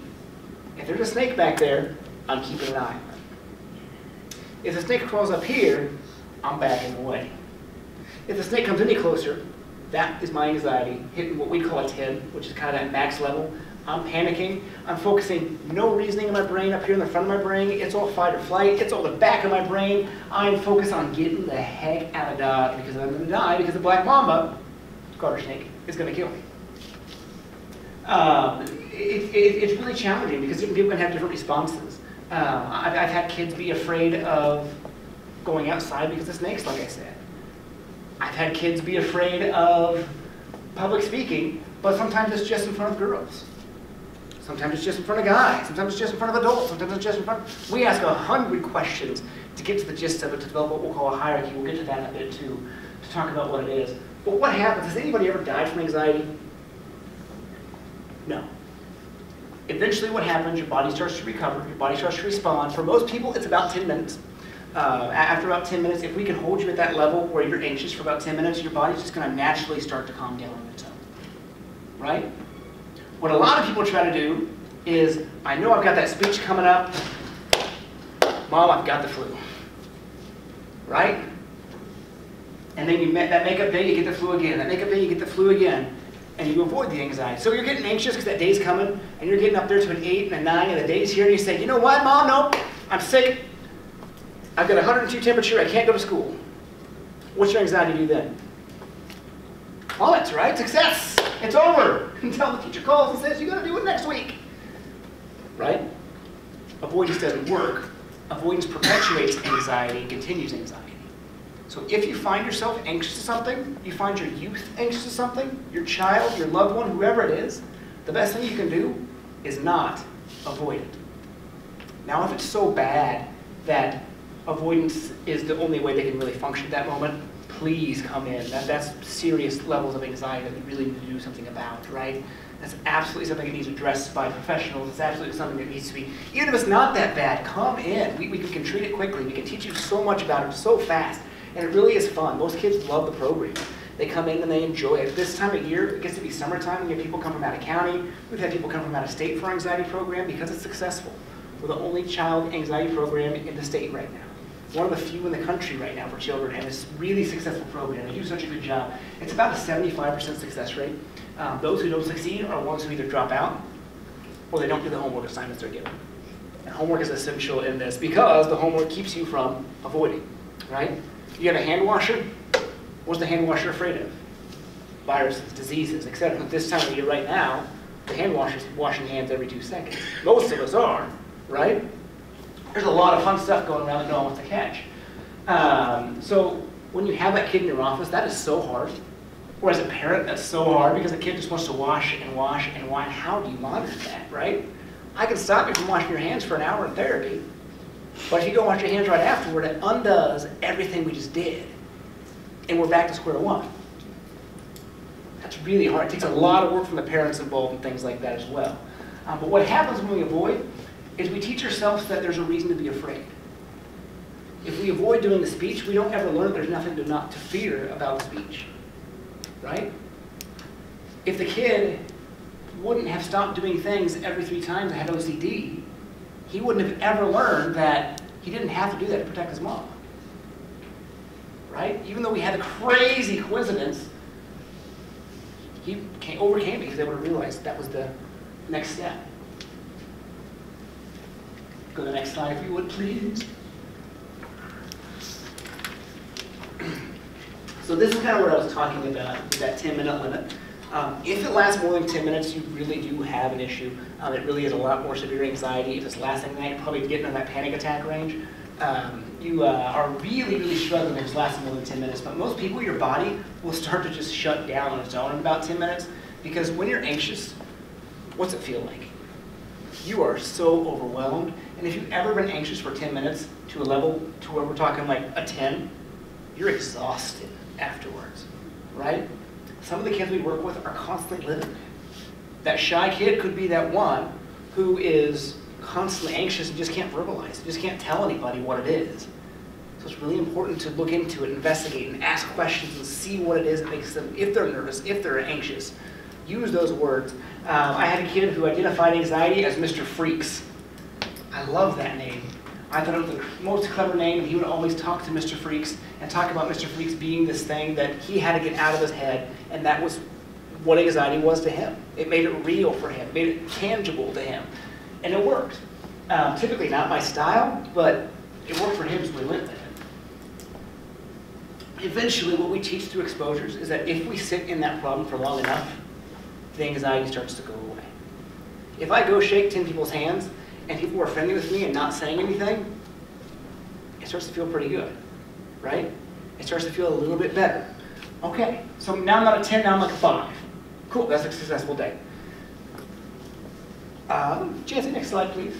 if there's a snake back there, I'm keeping an eye. If the snake crawls up here, I'm backing away. If the snake comes any closer, that is my anxiety hitting what we call a 10, which is kind of that max level. I'm panicking. I'm focusing no reasoning in my brain up here in the front of my brain. It's all fight or flight. It's all the back of my brain. I'm focused on getting the heck out of Dodge because I'm going to die because the black mamba, garter snake, is going to kill me. Um, it, it, it's really challenging because people can have different responses. Um, I've, I've had kids be afraid of going outside because of snakes, like I said. I've had kids be afraid of public speaking, but sometimes it's just in front of girls. Sometimes it's just in front of guys. Sometimes it's just in front of adults. Sometimes it's just in front. Of... We ask a hundred questions to get to the gist of it, to develop what we'll call a hierarchy. We'll get to that in a bit too, to talk about what it is. But what happens? Has anybody ever died from anxiety? No. Eventually, what happens? Your body starts to recover. Your body starts to respond. For most people, it's about 10 minutes. Uh, after about 10 minutes, if we can hold you at that level where you're anxious for about 10 minutes, your body's just going to naturally start to calm down on its own. Right? What a lot of people try to do is, I know I've got that speech coming up. Mom, I've got the flu. Right? And then you met that makeup day, you get the flu again. That makeup day, you get the flu again. And you avoid the anxiety. So you're getting anxious because that day's coming, and you're getting up there to an 8 and a 9, and the day's here, and you say, you know what, Mom, no, I'm sick. I've got 102 temperature, I can't go to school. What's your anxiety do then? Plummets, right? Success. It's over. [laughs] Until the teacher calls and says, you got to do it next week. Right? Avoidance doesn't work. Avoidance perpetuates anxiety and continues anxiety. So if you find yourself anxious to something, you find your youth anxious to something, your child, your loved one, whoever it is, the best thing you can do is not avoid it. Now, if it's so bad that avoidance is the only way they can really function at that moment, please come in. That, that's serious levels of anxiety that we really need to do something about, right? That's absolutely something that needs addressed by professionals. It's absolutely something that needs to be, even if it's not that bad, come in. We, we can treat it quickly. We can teach you so much about it so fast. And it really is fun. Most kids love the program. They come in and they enjoy it. This time of year, it gets to be summertime. We have people come from out of county. We've had people come from out of state for our anxiety program because it's successful. We're the only child anxiety program in the state right now. One of the few in the country right now for children, and it's a really successful program. They do such a good job. It's about a 75% success rate. Um, those who don't succeed are ones who either drop out or they don't do the homework assignments they're given. And homework is essential in this because the homework keeps you from avoiding, right? You have a hand washer. What's the hand washer afraid of? Viruses, diseases, etc. But this time of year right now, the hand washer's washing hands every two seconds. Most of us are, right? There's a lot of fun stuff going around that no one wants to catch. Um, so when you have that kid in your office, that is so hard. Or as a parent, that's so hard because the kid just wants to wash and wash and wash. How do you monitor that, right? I can stop you from washing your hands for an hour in therapy, but if you go wash your hands right afterward, it undoes everything we just did. And we're back to square one. That's really hard. It takes a lot of work from the parents involved and things like that as well. Um, but what happens when we avoid is we teach ourselves that there's a reason to be afraid. If we avoid doing the speech, we don't ever learn there's nothing to not to fear about speech. Right? If the kid wouldn't have stopped doing things every three times I had OCD, he wouldn't have ever learned that he didn't have to do that to protect his mom. Right? Even though we had a crazy coincidence, he came, overcame it because they would have realized that was the next step. Go to the next slide if you would, please. So this is kind of what I was talking about, with that 10-minute limit. Um, if it lasts more than 10 minutes, you really do have an issue. Um, it really is a lot more severe anxiety. If it's lasting that, probably getting in that panic attack range. Um, you uh, are really, really struggling if it's lasting more than 10 minutes. But most people, your body will start to just shut down on its own in about 10 minutes. Because when you're anxious, what's it feel like? You are so overwhelmed. And if you've ever been anxious for 10 minutes to a level to where we're talking like a 10, you're exhausted afterwards, right? Some of the kids we work with are constantly living. That shy kid could be that one who is constantly anxious and just can't verbalize, just can't tell anybody what it is. So it's really important to look into it, investigate, and ask questions and see what it is that makes them, if they're nervous, if they're anxious, use those words. Um, I had a kid who identified anxiety as Mr. Freaks. I love that name. I thought it was the most clever name, he would always talk to Mr. Freaks and talk about Mr. Freaks being this thing that he had to get out of his head, and that was what anxiety was to him. It made it real for him, made it tangible to him, and it worked. Um, typically not my style, but it worked for him, so we went with it. Eventually, what we teach through exposures is that if we sit in that problem for long enough, the anxiety starts to go away. If I go shake 10 people's hands, and people are friendly with me and not saying anything, it starts to feel pretty good, right? It starts to feel a little bit better. Okay, so now I'm not a 10, now I'm like a 5. Cool, that's a successful day. Um, Jancy, next slide, please.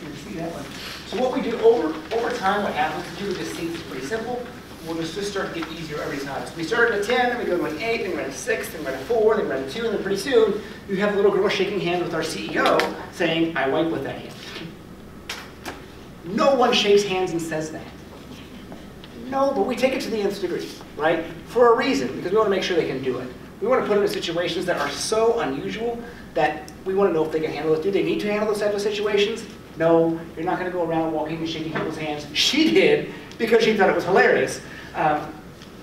You can see that one. So what we do over, over time, what happens is you just see it's pretty simple. Just, just start to get easier every time. So we start at a 10, then we go to an 8, then we're at a 6, then we're at a 4, then we're at a 2, and then pretty soon you have a little girl shaking hands with our CEO saying, I wipe with that hand. No one shakes hands and says that. No, but we take it to the nth degree, right? For a reason, because we want to make sure they can do it. We want to put them in situations that are so unusual that we want to know if they can handle it. Do they need to handle those types of situations? No, you're not going to go around walking and shaking people's hands. She did because she thought it was hilarious. Um,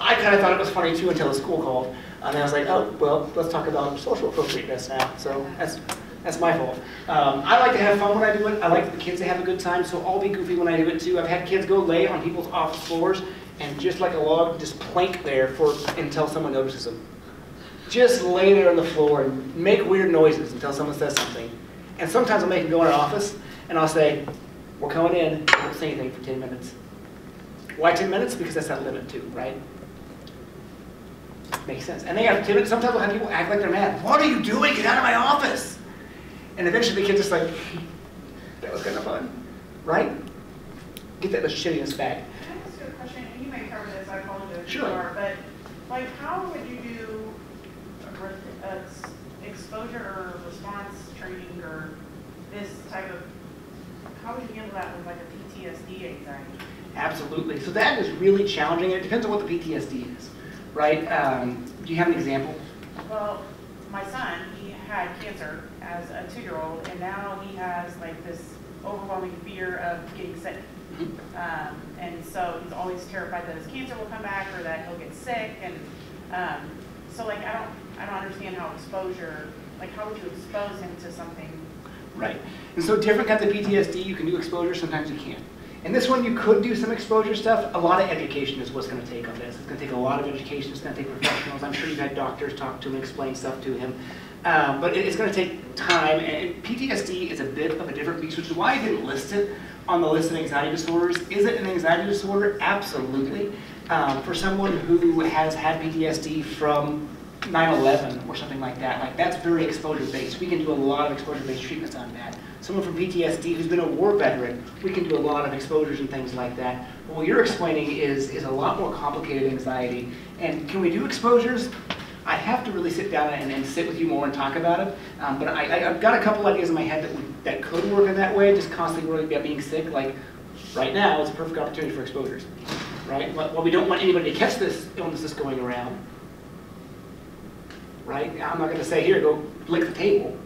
I kind of thought it was funny too until the school called. And I was like, oh, well, let's talk about social appropriateness now. So that's, that's my fault. Um, I like to have fun when I do it. I like the kids to have a good time, so I'll be goofy when I do it too. I've had kids go lay on people's office floors and just like a log, just plank there for until someone notices them. Just lay there on the floor and make weird noises until someone says something. And sometimes I'll make them go in our office and I'll say, we're coming in, don't say anything for 10 minutes. Why 10 minutes? Because that's that limit too, right? Makes sense. And they have 10 minutes, sometimes we'll have people act like they're mad. What are you doing? Get out of my office. And eventually the kid's just like, [laughs] that was kind of fun, right? Get that little shittiness back. Can I ask you a question? And you may cover this, I apologize. Sure. are, But like, how would you do, re- ex- exposure or response training or this type of, how would you handle that with like a PTSD anxiety? Absolutely. So that is really challenging. It depends on what the PTSD is, right? Um, do you have an example? Well, my son, he had cancer as a two-year-old, and now he has like this overwhelming fear of getting sick. Um, and so he's always terrified that his cancer will come back or that he'll get sick. And um, so, like, I don't, I don't understand how exposure, like, how would you expose him to something? Right. And so different kinds of PTSD, you can do exposure, sometimes you can't. And this one, you could do some exposure stuff. A lot of education is what's going to take on this. It's going to take a lot of education. It's going to take professionals. I'm sure you've had doctors talk to him, explain stuff to him. Um, but it's going to take time. And PTSD is a bit of a different beast, which is why I didn't list it on the list of anxiety disorders. Is it an anxiety disorder? Absolutely. Um, for someone who has had PTSD from 9/11 or something like that, like that's very exposure based. We can do a lot of exposure based treatments on that. Someone from PTSD who's been a war veteran, we can do a lot of exposures and things like that. But what you're explaining is is a lot more complicated anxiety. And can we do exposures? I have to really sit down and, and sit with you more and talk about it. Um, but I, I've got a couple ideas in my head that would, that could work in that way. Just constantly worrying about being sick. Like right now, it's a perfect opportunity for exposures, right? Well, we don't want anybody to catch this illness that's going around right? I'm not gonna say, here, go lick the table,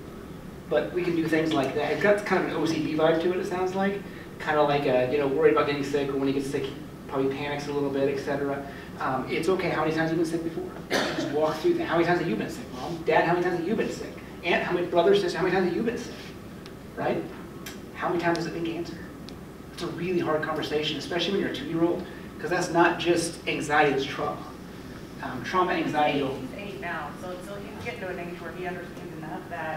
but we can do things like that. It's got kind of an OCD vibe to it, it sounds like. Kind of like, a, you know, worried about getting sick, or when he gets sick, he probably panics a little bit, etc. Um, it's okay, how many times have you been sick before? Just walk through that. How many times have you been sick, mom? Dad, how many times have you been sick? Aunt, how many brothers, sisters, how many times have you been sick? Right? How many times has it been cancer? It's a really hard conversation, especially when you're a two-year-old, because that's not just anxiety, it's trauma. Um, trauma, anxiety, He's eight now, so, so he's getting to an age where he understands enough that,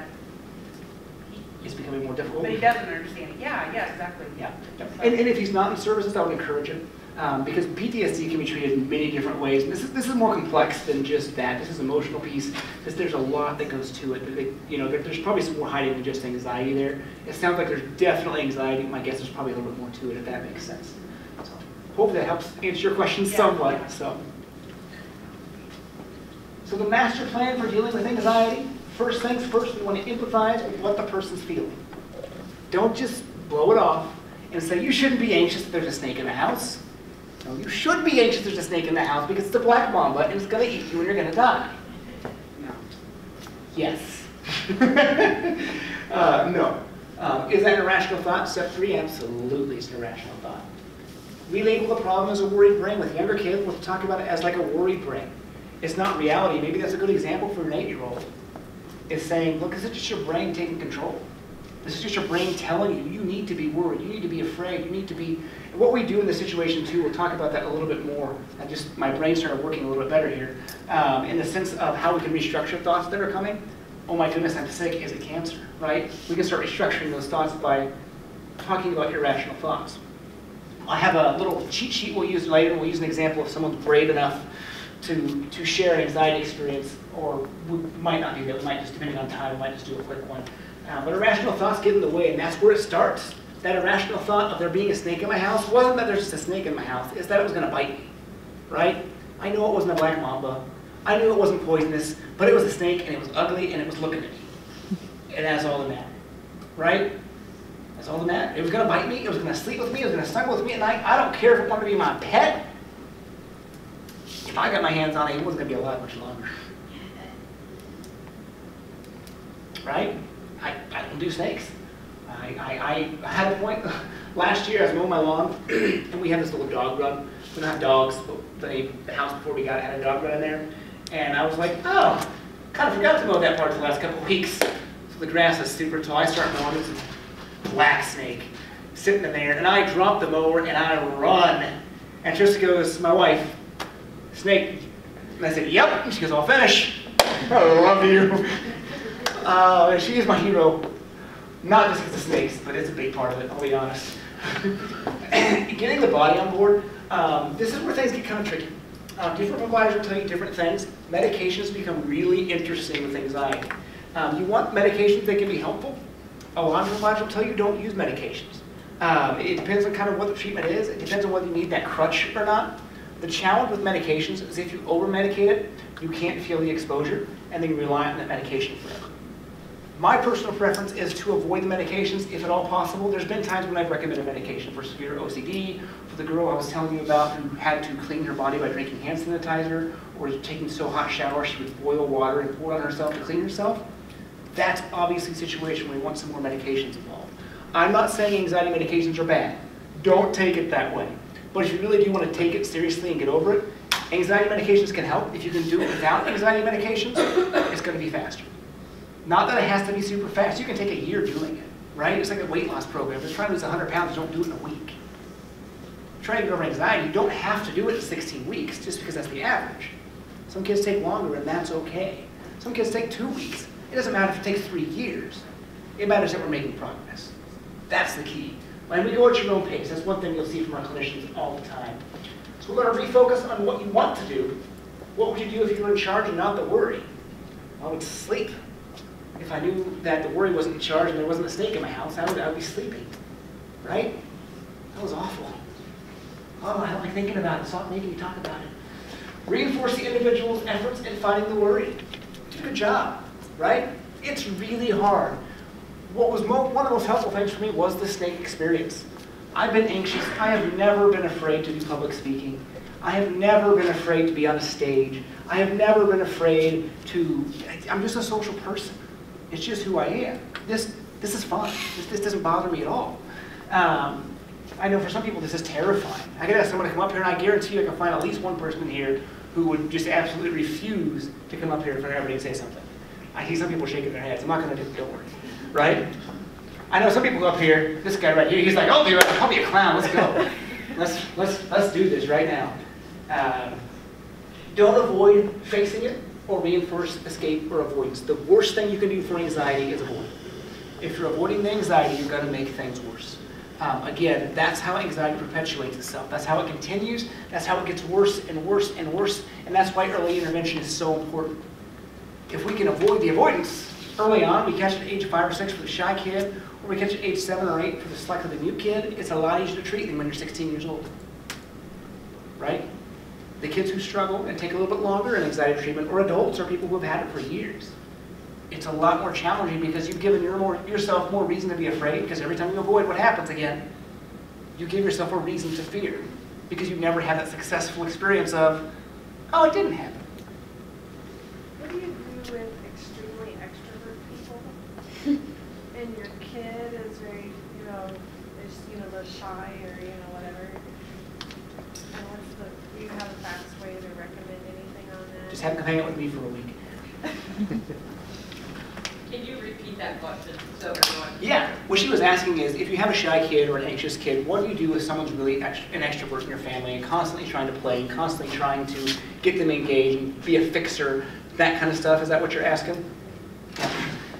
he, it's becoming more difficult. but he doesn't understand it. Yeah, yeah, exactly. Yeah, and, and if he's not in services, I would encourage him, um, because PTSD can be treated in many different ways. This is, this is more complex than just that. This is emotional piece, because there's a lot that goes to it. That- You know, there- there's probably some more hiding than just anxiety there. It sounds like there's definitely anxiety. My guess is probably a little bit more to it, if that makes sense. So, Hope that helps answer your question Yeah. somewhat, so. So the master plan for dealing with anxiety, first things first, we want to empathize with what the person's feeling. Don't just blow it off and say, you shouldn't be anxious that there's a snake in the house. No, you should be anxious there's a snake in the house because it's a black mamba and it's going to eat you and you're going to die. No. Yes. [laughs] uh, no. Um, is that an irrational thought? Step three, absolutely it's an irrational thought. We label the problem as a worried brain. With younger kids, we'll talk about it as like a worried brain. It's not reality. Maybe that's a good example for an eight-year-old. Is saying, look, is just your brain taking control. This is just your brain telling you, you need to be worried, you need to be afraid, you need to be... What we do in this situation too, we'll talk about that a little bit more. I just, my brain started working a little bit better here. Um, in the sense of how we can restructure thoughts that are coming. Oh my goodness, I'm sick, is it cancer, right? We can start restructuring those thoughts by talking about irrational thoughts. I have a little cheat sheet we'll use later. We'll use an example of someone's brave enough to, to share an anxiety experience, or we might not do that. We might just, depending on time, we might just do a quick one. Uh, but irrational thoughts get in the way, and that's where it starts. That irrational thought of there being a snake in my house wasn't that there's just a snake in my house, it's that it was going to bite me, right? I know it wasn't a black mamba. I knew it wasn't poisonous, but it was a snake, and it was ugly, and it was looking at me. And that's all that mattered, right? That's all that mattered. It was going to bite me. It was going to sleep with me. It was going to snuggle with me at night. I don't care if it wanted to be my pet. If I got my hands on it, it wasn't going to be alive much longer. Right? I, I don't do snakes. I, I, I had a point [laughs] last year. I was mowing my lawn, [clears throat] and we had this little dog run. We don't have dogs, but the, house before we got it had a dog run in there. And I was like, oh, kind of forgot to mow that part the last couple weeks. So the grass is super tall. I start mowing this black snake sitting in there, and I drop the mower and I run. And Trista goes, my wife, snake. And I said, yep. And she goes, I'll finish. I love you. Uh, she is my hero. Not just because of snakes, but it's a big part of it, I'll be honest. [coughs] Getting the body on board, um, this is where things get kind of tricky. Uh, different providers will tell you different things. Medications become really interesting with anxiety. Um, you want medications that can be helpful. A lot of providers will tell you don't use medications. Um, it depends on kind of what the treatment is. It depends on whether you need that crutch or not. The challenge with medications is if you over-medicate it, you can't feel the exposure, and then you rely on that medication forever. My personal preference is to avoid the medications if at all possible. There's been times when I've recommended medication for severe OCD, for the girl I was telling you about who had to clean her body by drinking hand sanitizer or taking so hot shower she would boil water and pour it on herself to clean herself. That's obviously a situation where we want some more medications involved. I'm not saying anxiety medications are bad. Don't take it that way. But if you really do want to take it seriously and get over it, anxiety medications can help. If you can do it without anxiety medications, it's going to be faster. Not that it has to be super fast. You can take a year doing it, right? It's like a weight loss program. If you're trying to lose 100 pounds, you don't do it in a week. Trying to get over anxiety, you don't have to do it in 16 weeks just because that's the average. Some kids take longer, and that's okay. Some kids take two weeks. It doesn't matter if it takes three years. It matters that we're making progress. That's the key. And we go at your own pace. That's one thing you'll see from our clinicians all the time. So we're going to refocus on what you want to do. What would you do if you were in charge and not the worry? I would sleep. If I knew that the worry wasn't in charge and there wasn't a snake in my house, I would, I would be sleeping. Right? That was awful. Oh, I don't like thinking about it. Stop making me talk about it. Reinforce the individual's efforts in fighting the worry. Do a good job, right? It's really hard. What was one of the most helpful things for me was the snake experience. I've been anxious. I have never been afraid to do public speaking. I have never been afraid to be on a stage. I have never been afraid to, I'm just a social person. It's just who I am. This, this is fun. This, this doesn't bother me at all. Um, I know for some people this is terrifying. I could ask someone to come up here and I guarantee you I can find at least one person here who would just absolutely refuse to come up here in front of everybody and say something. I see some people shaking their heads. I'm not going to do it, don't worry. Right? I know some people go up here, this guy right here, he's like, oh, dude, I'll be a clown, let's go. [laughs] let's, let's, let's do this right now. Um, don't avoid facing it or reinforce escape or avoidance. The worst thing you can do for anxiety is avoid. If you're avoiding the anxiety, you're going to make things worse. Um, again, that's how anxiety perpetuates itself. That's how it continues. That's how it gets worse and worse and worse. And that's why early intervention is so important. If we can avoid the avoidance early on, we catch it at age five or six for the shy kid, or we catch it at age seven or eight for the slightly mute kid, it's a lot easier to treat than when you're 16 years old. Right? The kids who struggle and take a little bit longer in anxiety treatment, or adults, or people who have had it for years. It's a lot more challenging because you've given your more, yourself more reason to be afraid, because every time you avoid what happens again, you give yourself a reason to fear, because you've never had that successful experience of, oh, it didn't happen. What do you do with extremely extrovert people? And your kid is very, you know, is, you know, the shy or, you know, whatever. And what's the, do you have a fast way to recommend anything on that? Just have them hang out with me for a week. [laughs] Can you repeat that question so everyone? Yeah, what she was asking is, if you have a shy kid or an anxious kid, what do you do if someone's really ext- an extrovert in your family and constantly trying to play, and constantly trying to get them engaged, and be a fixer, that kind of stuff? Is that what you're asking?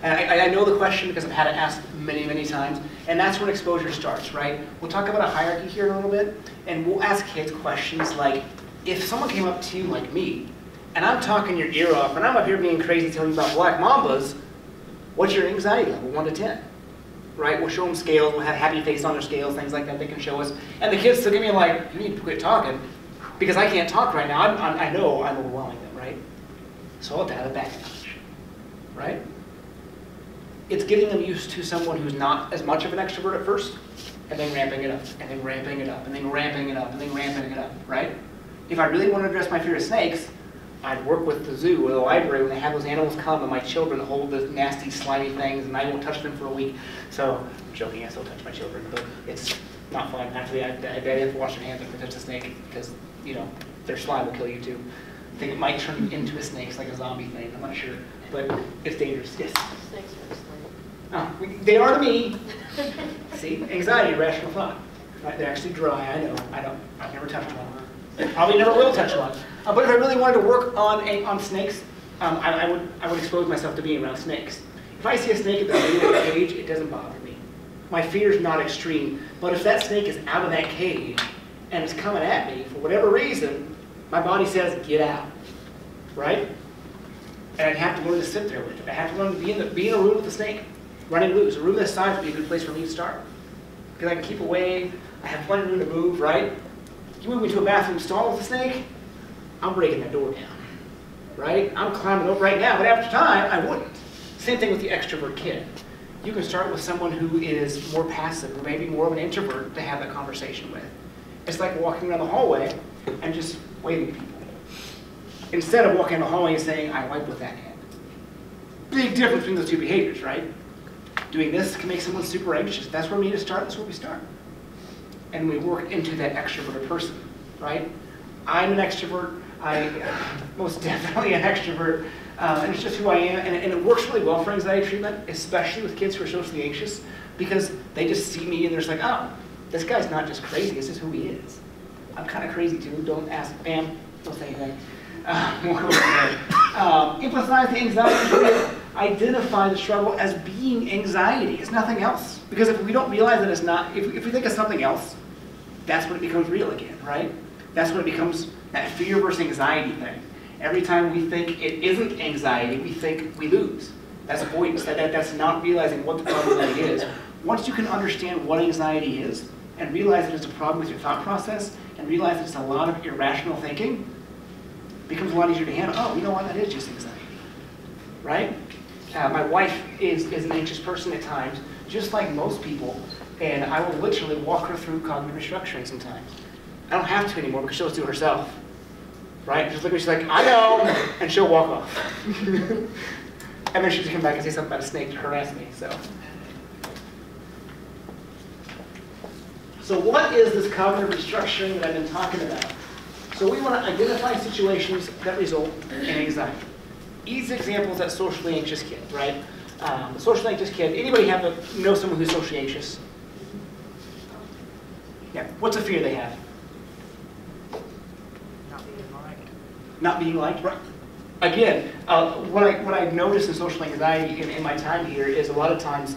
And I, I know the question because I've had it asked many, many times, and that's when exposure starts, right? We'll talk about a hierarchy here in a little bit, and we'll ask kids questions like, if someone came up to you like me, and I'm talking your ear off, and I'm up here being crazy telling you about black mambas, what's your anxiety level, 1 to 10? Right? We'll show them scales, we'll have happy face on their scales, things like that they can show us. And the kids look at me like, you need to quit talking, because I can't talk right now. I'm, I'm, I know I'm overwhelming them, right? So I'll have it back a right? It's getting them used to someone who's not as much of an extrovert at first, and then ramping it up, and then ramping it up, and then ramping it up, and then ramping it up, right? If I really want to address my fear of snakes, I'd work with the zoo or the library when they have those animals come and my children hold the nasty, slimy things and I won't touch them for a week. So, I'm joking, I still touch my children, but it's not fun. Actually, I, I, they have to wash your hands if they touch a snake because, you know, their slime will kill you too. I think it might turn you into a snake, it's like a zombie thing, I'm not sure. But it's dangerous, yes. Snakes Oh, we- they are to me. See, anxiety, rational thought. Right, They're actually dry, I know, I don't, I've never touched one. Probably never will touch one. Uh, but if I really wanted to work on, a- on snakes, um, I, I would, I would expose myself to being around snakes. If I see a snake at the end of cage, it doesn't bother me. My fear is not extreme, but if that snake is out of that cage and it's coming at me for whatever reason, my body says, get out, right? And I'd have to learn to sit there with it. I have to learn to be in, the, be in a room with the snake, running loose. A room this size would be a good place for me to start. Because I can keep away, I have plenty of room to move, right? You move me to a bathroom stall with a snake, I'm breaking that door down, right? I'm climbing over right now, but after time, I wouldn't. Same thing with the extrovert kid. You can start with someone who is more passive, or maybe more of an introvert to have that conversation with. It's like walking down the hallway and just waving people. Instead of walking down the hallway and saying, I wipe with that hand. Big difference between those two behaviors, right? Doing this can make someone super anxious. That's where we need to start, that's where we start. And we work into that extroverted person, right? I'm an extrovert, I am [laughs] most definitely an extrovert, uh, and it's just who I am, and, and it works really well for anxiety treatment, especially with kids who are socially anxious, because they just see me and they're just like, oh, this guy's not just crazy, this is who he is. I'm kind of crazy too, don't ask, bam, don't say anything. [laughs] Uh. [laughs] Um, emphasize the anxiety identify the struggle as being anxiety, it's nothing else. Because if we don't realize that it's not, if, if we think of something else, that's when it becomes real again, right? That's when it becomes that fear versus anxiety thing. Every time we think it isn't anxiety, we think we lose. That's avoidance. That, that, that's not realizing what the problem really is. Once you can understand what anxiety is and realize that it's a problem with your thought process and realize that it's a lot of irrational thinking, becomes a lot easier to handle. Oh, you know what? That is just anxiety. Right? Uh, my wife is, is an anxious person at times, just like most people, and I will literally walk her through cognitive restructuring sometimes. I don't have to anymore because she'll just do it herself. Right? Just look at me, she's like, I know, and she'll walk off. [laughs] and then she'll come back and say something about a snake to harass me, so. So what is this cognitive restructuring that I've been talking about? So we want to identify situations that result in anxiety. Easy example is that socially anxious kid, right? Um, socially anxious kid, anybody have a, know someone who's socially anxious? Yeah, what's a fear they have? Not being liked. Not being liked, right? Again, uh, what I what I've noticed in social anxiety in, in my time here is a lot of times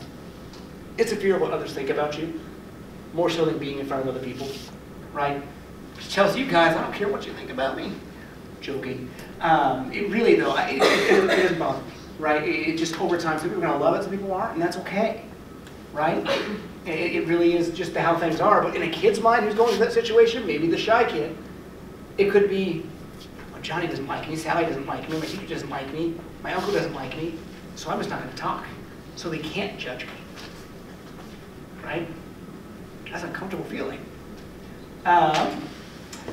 it's a fear of what others think about you, more so than being in front of other people, right? Which tells you guys, I don't care what you think about me. Joking. Um, it really though, it, it, it doesn't bother me, right? It, it just over time, some people are gonna love it, some people aren't, and that's okay, right? It, it really is just how things are. But in a kid's mind who's going through that situation, maybe the shy kid, it could be, well, Johnny doesn't like me, Sally doesn't like me, my teacher doesn't like me, my uncle doesn't like me, so I'm just not gonna talk. So they can't judge me. Right? That's a comfortable feeling. Um,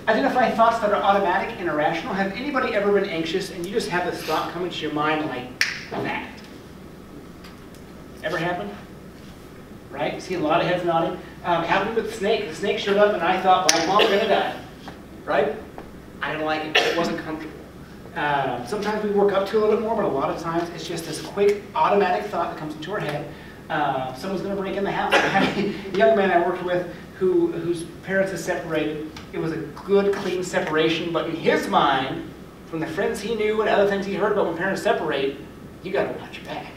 identify thoughts that are automatic and irrational. Have anybody ever been anxious and you just have this thought come into your mind like that? Ever happened? Right? See a lot of heads nodding. Um, happened with the snake. The snake showed up and I thought, Black Mom's gonna die. Right? I didn't like it. It wasn't comfortable. Um, sometimes we work up to a little bit more, but a lot of times it's just this quick automatic thought that comes into our head. Uh, someone's going to break in the house. [laughs] A young man I worked with who, whose parents had separated. It was a good, clean separation, but in his mind, from the friends he knew and other things he heard about when parents separate, you got to watch your back,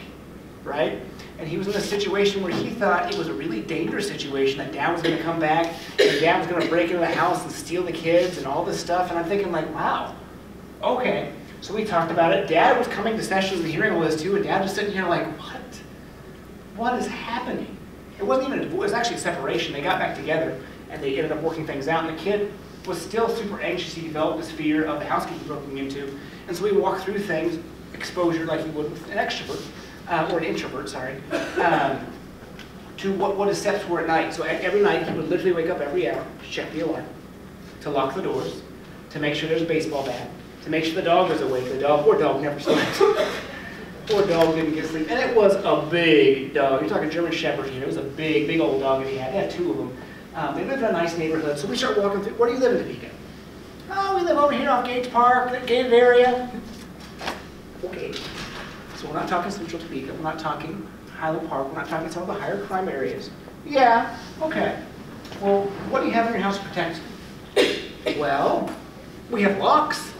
right? And he was in a situation where he thought it was a really dangerous situation, that dad was going to come back, and dad was going to break into the house and steal the kids and all this stuff. And I'm thinking like, wow, okay. So we talked about it. Dad was coming to sessions and hearing all this too, and dad was sitting here like, what? What is happening? It wasn't even a divorce, it was actually a separation. They got back together and they ended up working things out. And the kid was still super anxious. He developed this fear of the housekeeper broken into. And so we walked through things, exposure like you would with an extrovert, uh, or an introvert, sorry, um, to what, what his steps were at night. So every night he would literally wake up every hour to check the alarm, to lock the doors, to make sure there's a baseball bat, to make sure the dog was awake. The dog, poor dog never slept. [laughs] Poor dog didn't get sleep. And it was a big dog. You're talking German Shepherd here. It was a big, big old dog that he had. He had two of them. Um, they lived in a nice neighborhood. So we start walking through. Where do you live in Topeka? Oh, we live over here off Gage Park, that gated area. Okay. So we're not talking Central Topeka. We're not talking Highland Park. We're not talking some of the higher crime areas. Yeah, okay. Well, what do you have in your house to protect? Well, we have locks.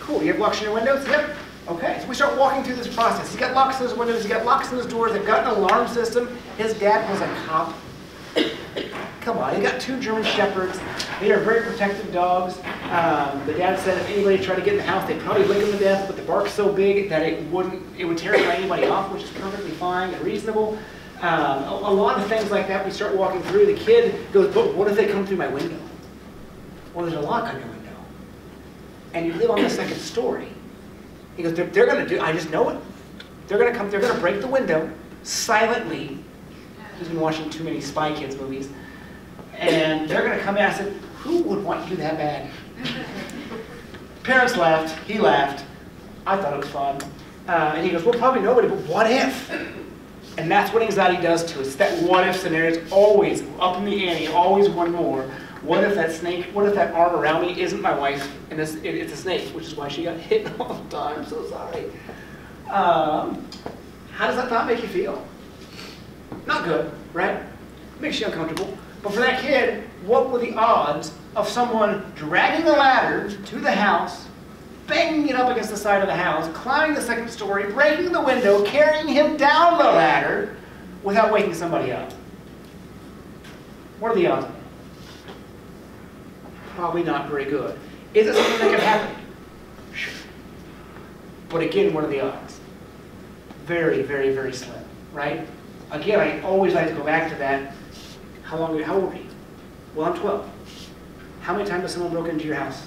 Cool. You have locks in your windows? Yep. Okay, so we start walking through this process. He's got locks in his windows, he's got locks in his doors, they've got an alarm system. His dad was a cop. [coughs] Come on, he got two German Shepherds. They are very protective dogs. Um, the dad said if anybody tried to get in the house, they'd probably lick him to death, but the bark's so big that it wouldn't, it would terrify anybody off, which is perfectly fine and reasonable. Um, a, a lot of things like that we start walking through. The kid goes, but what if they come through my window? well, there's a lock on your window. And you live on the second story. He goes, they're, they're gonna do, I just know it. They're gonna come, they're gonna break the window silently. He's been watching too many Spy Kids movies. And they're gonna come in. I said, who would want you that bad? Parents laughed, he laughed. I thought it was fun. Uh, and he goes, well, probably nobody, but what if? And that's what anxiety does to us. That what if scenario is always up in the ante, always one more. What if that snake, what if that arm around me isn't my wife and it's, it, it's a snake, which is why she got [laughs] hit all the time. I'm so sorry. Um, how does that thought make you feel? Not good, right? Makes you uncomfortable. But for that kid, what were the odds of someone dragging a ladder to the house, banging it up against the side of the house, climbing the second story, breaking the window, carrying him down the ladder without waking somebody up? What are the odds? Probably not very good. Is it something that could happen? Sure. But again, what are the odds? Very, very, very slim, right? Again, I always like to go back to that. How long, how old are you? Well, I'm 12. How many times has someone broken into your house?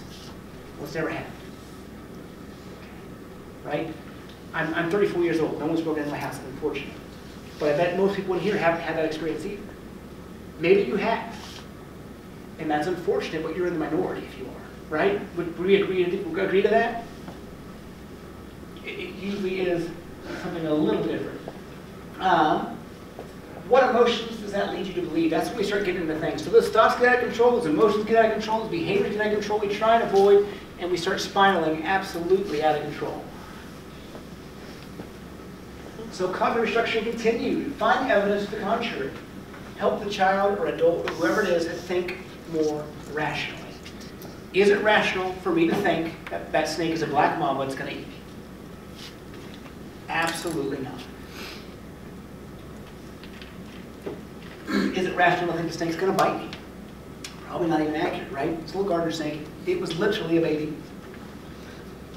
Well, it's never happened. Right? I'm, I'm 34 years old. No one's broken into my house, unfortunately. But I bet most people in here haven't had that experience either. Maybe you have. And that's unfortunate, but you're in the minority if you are, right? Would we agree to, agree to that? It, it usually is something a little different. Um, what emotions does that lead you to believe? That's when we start getting into things. So those thoughts get out of control, those emotions get out of control, those behaviors get out of control, we try and avoid, and we start spiraling absolutely out of control. So cognitive restructuring continued. Find evidence to the contrary. Help the child or adult or whoever it is to think more rationally. Is it rational for me to think that that snake is a black mamba that's going to eat me? Absolutely not. Is it rational to think the snake's going to bite me? Probably not even accurate, right? It's a little garter snake. It was literally a baby.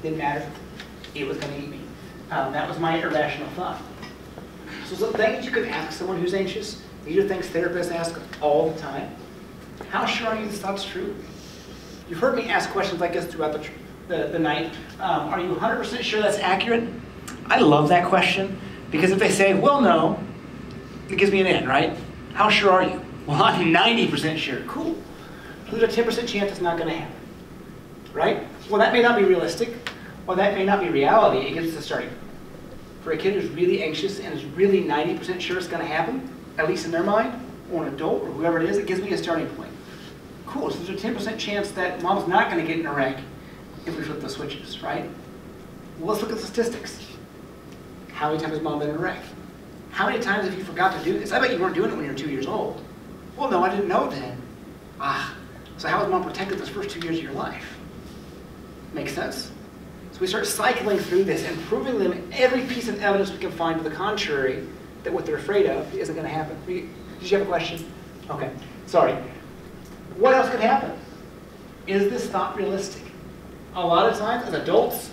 Didn't matter. It was going to eat me. Um, that was my irrational thought. So some things you could ask someone who's anxious. These are things therapists ask all the time. How sure are you this thought's true? You've heard me ask questions like this throughout the, the, the night. Um, are you 100% sure that's accurate? I love that question because if they say, well, no, it gives me an in, right? How sure are you? Well, I'm 90% sure. Cool. There's a 10% chance it's not going to happen, right? Well, that may not be realistic, or that may not be reality. It gives us a starting point. For a kid who's really anxious and is really 90% sure it's going to happen, at least in their mind, or an adult, or whoever it is, it gives me a starting point. Cool, so there's a 10% chance that mom's not going to get in a wreck if we flip the switches, right? Well, let's look at the statistics. How many times has mom been in a wreck? How many times have you forgot to do this? I bet you weren't doing it when you were two years old. Well, no, I didn't know then. Ah, so how was mom protected those first two years of your life? Makes sense? So we start cycling through this and proving them every piece of evidence we can find to the contrary that what they're afraid of isn't going to happen. Did you have a question? Okay, sorry. What else could happen? Is this thought realistic? A lot of times, as adults,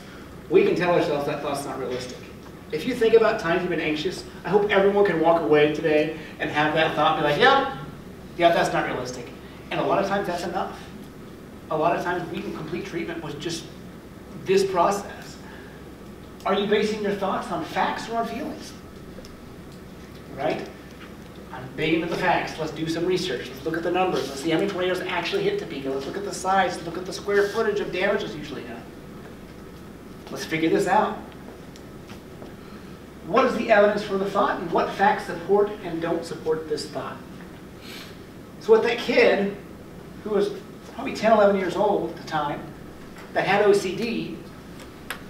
we can tell ourselves that thought's not realistic. If you think about times you've been anxious, I hope everyone can walk away today and have that thought be like, yep, yep, that's not realistic. And a lot of times that's enough. A lot of times we can complete treatment with just this process. Are you basing your thoughts on facts or on feelings? Right? I'm big into the facts. Let's do some research. Let's look at the numbers. Let's see how many tornadoes actually hit Topeka. Let's look at the size. Let's look at the square footage of damage that's usually done. Let's figure this out. What is the evidence for the thought and what facts support and don't support this thought? So with that kid, who was probably 10, 11 years old at the time, that had OCD,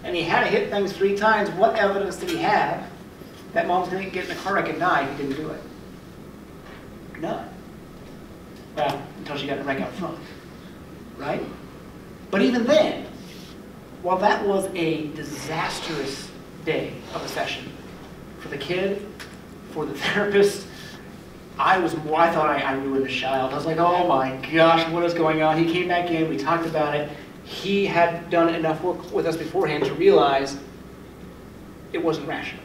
and he had to hit things three times, what evidence did he have that mom's going to get in a car and die if he didn't do it? None. Well, until she got the wreck out front. Right? But even then, while that was a disastrous day of a session for the kid, for the [laughs] therapist, I was I thought I, I ruined the child. I was like, oh my gosh, what is going on? He came back in, we talked about it. He had done enough work with us beforehand to realize it wasn't rational.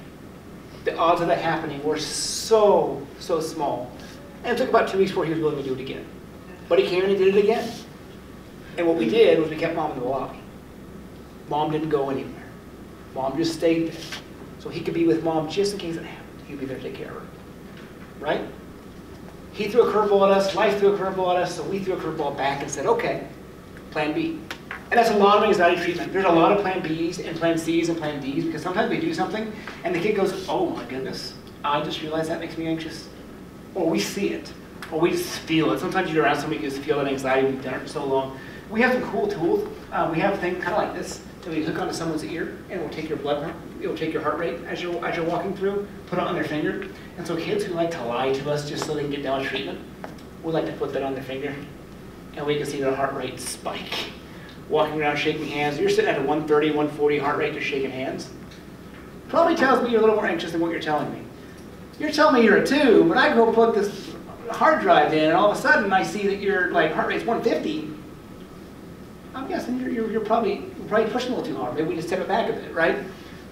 The odds of that happening were so, so small. And it took about two weeks before he was willing to do it again. But he came and he did it again. And what we did was we kept mom in the lobby. Mom didn't go anywhere. Mom just stayed there. So he could be with mom just in case it happened. He'd be there to take care of her. Right? He threw a curveball at us, life threw a curveball at us, so we threw a curveball back and said, okay, plan B. And that's a lot of anxiety treatment. There's a lot of plan Bs and plan Cs and plan Ds because sometimes we do something and the kid goes, oh my goodness, I just realized that makes me anxious. Or we see it, or we just feel it. Sometimes you're around somebody who just feel that anxiety, we've done it for so long. We have some cool tools. Uh, we have a thing kind of like this that we hook onto someone's ear and it will take your blood, it will take your heart rate as you're, as you're walking through, put it on their finger. And so kids who like to lie to us just so they can get down treatment, we like to put that on their finger and we can see their heart rate spike. Walking around shaking hands, you're sitting at a 130, 140 heart rate just shaking hands. Probably tells me you're a little more anxious than what you're telling me. You're telling me you're a two, but I go plug this hard drive in and all of a sudden I see that your like heart rate's 150. I'm guessing you're, you're, you're probably, you're probably pushing a little too hard. Maybe we just step it back a bit, right?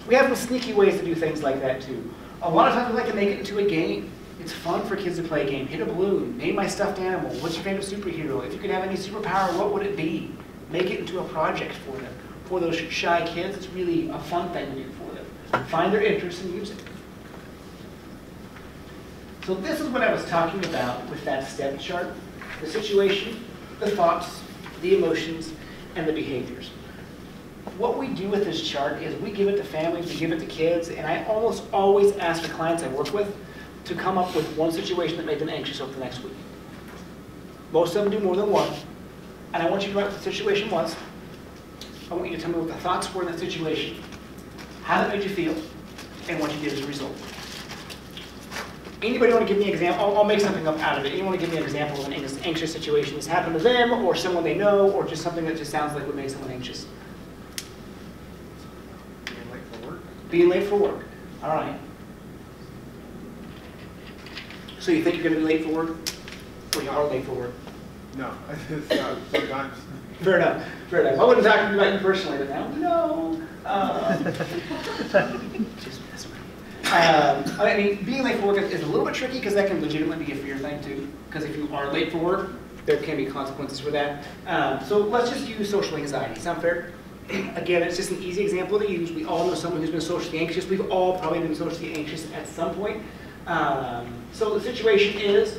We have some sneaky ways to do things like that too. A lot of times we like to make it into a game. It's fun for kids to play a game. Hit a balloon, name my stuffed animal, what's your favorite superhero? If you could have any superpower, what would it be? Make it into a project for them. For those shy kids, it's really a fun thing to do for them. Find their interest and use it. So this is what I was talking about with that step chart. The situation, the thoughts, the emotions, and the behaviors. What we do with this chart is we give it to families, we give it to kids, and I almost always ask the clients I work with to come up with one situation that made them anxious over the next week. Most of them do more than one, and I want you to write what the situation was. I want you to tell me what the thoughts were in that situation, how that made you feel, and what you did as a result. Anybody want to give me an example? I'll, I'll make something up out of it. Anyone want to give me an example of an anx- anxious situation that's happened to them, or someone they know, or just something that just sounds like would make someone anxious? Being late for work? Being late for work. All right. So you think you're going to be late for work? Or you are late for work? No, [laughs] sometimes. Fair enough. Fair enough. I wouldn't talking about you personally, but now, no. Uh, [laughs] just messing with you. Um, I mean, being late for work is a little bit tricky because that can legitimately be a fear thing too. Because if you are late for work, there can be consequences for that. Um, so let's just use social anxiety. Sound fair? [clears throat] Again, it's just an easy example to use. We all know someone who's been socially anxious. We've all probably been socially anxious at some point. Um, so the situation is,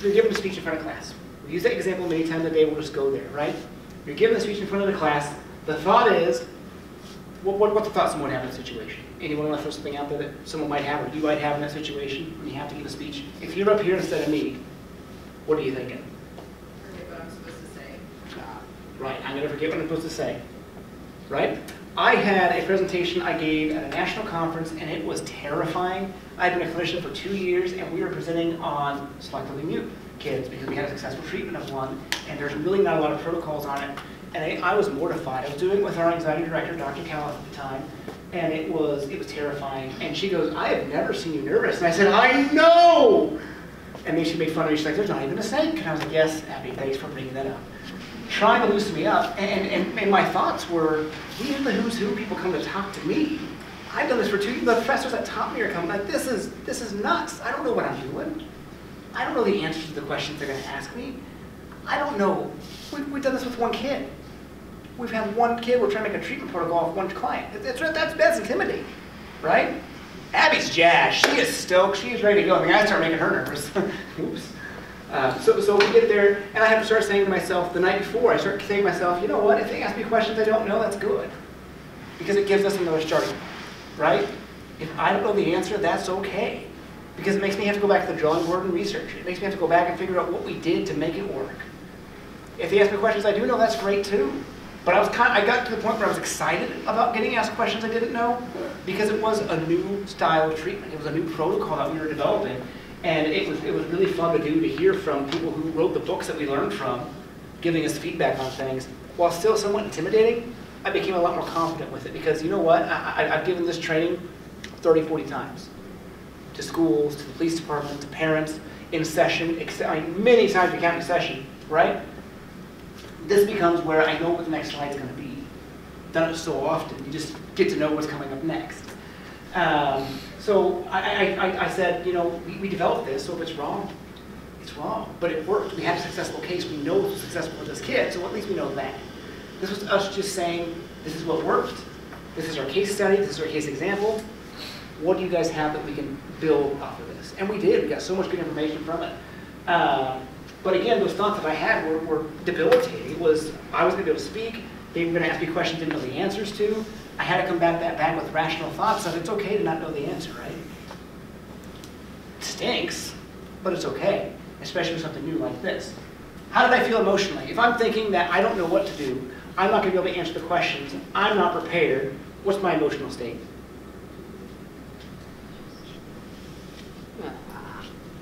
you're given a speech in front of class. We use that example many times a day. We'll just go there, right? You're given a speech in front of the class. The thought is, what, what, what's the thought someone have in that situation? Anyone want to throw something out there that someone might have or you might have in that situation when you have to give a speech? If you're up here instead of me, what are you thinking? Forget what I'm supposed to say. Ah, Right, I'm going to forget what I'm supposed to say. Right? I had a presentation I gave at a national conference, and it was terrifying. I'd been a clinician for two years, and we were presenting on selectively mute kids because we had a successful treatment of one, and there's really not a lot of protocols on it. And I, I was mortified. I was doing it with our anxiety director, Dr. Callif at the time, and it was it was terrifying. And she goes, "I have never seen you nervous." And I said, "I know." And then she made fun of me. She's like, "There's not even a snake." And I was like, "Yes, Abby, thanks for bringing that up." trying to loosen me up, and, and, and my thoughts were, these are the who's who people come to talk to me. I've done this for two years. The professors that taught me are coming like, this is, this is nuts. I don't know what I'm doing. I don't know the answers to the questions they're going to ask me. I don't know. We've, we've done this with one kid. We've had one kid, we're trying to make a treatment protocol with one client. That's, that's, that's intimidating, right? Abby's jazzed. She is stoked. She is ready to go. I mean, I start making her nervous. [laughs] Oops. Uh, so, so we get there, and I have to start saying to myself the night before, I start saying to myself, you know what, if they ask me questions I don't know, that's good. Because it gives us another starting point, right? If I don't know the answer, that's okay. Because it makes me have to go back to the drawing board and research. It makes me have to go back and figure out what we did to make it work. If they ask me questions I do know, that's great too. But I was kind I got to the point where I was excited about getting asked questions I didn't know because it was a new style of treatment. It was a new protocol that we were developing. And it was, it was really fun to do, to hear from people who wrote the books that we learned from, giving us feedback on things. While still somewhat intimidating, I became a lot more confident with it because you know what? I, I, I've given this training 30, 40 times to schools, to the police department, to parents, in session, I mean, many times we count in session, right? This becomes where I know what the next slide is gonna be. Done it so often, you just get to know what's coming up next. Um, so I, I, I, said, you know, we, we developed this, so if it's wrong, it's wrong, but it worked. We had a successful case. We know it was successful with this kid, so at least we know that. This was us just saying, this is what worked. This is our case study. This is our case example. What do you guys have that we can build off of this? And we did. We got so much good information from it. Uh, but again, those thoughts that I had were, were debilitating. Was I was going to be able to speak. They were going to ask me questions I didn't know the answers to. I had to come back that back with rational thoughts of it's okay to not know the answer, right? It stinks, but it's okay, especially with something new like this. How did I feel emotionally? If I'm thinking that I don't know what to do, I'm not going to be able to answer the questions, I'm not prepared, what's my emotional state?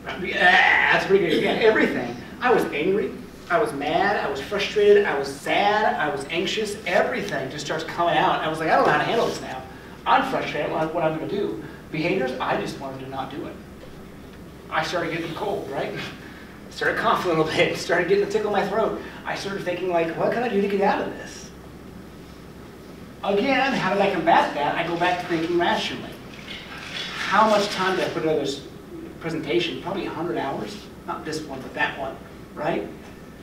That's pretty good. Yeah, everything. I was angry. I was mad. I was frustrated. I was sad. I was anxious. Everything just starts coming out. I was like, I don't know how to handle this now. I'm frustrated. What what I'm going to do? Behaviors. I just wanted to not do it. I started getting cold, right? [laughs] Started coughing a little [laughs] bit. Started getting a tickle in my throat. I started thinking like, what can I do to get out of this? Again, how did I combat that? I go back to thinking rationally. How much time did I put into this presentation? Probably 100 hours. Not this one, but that one, right?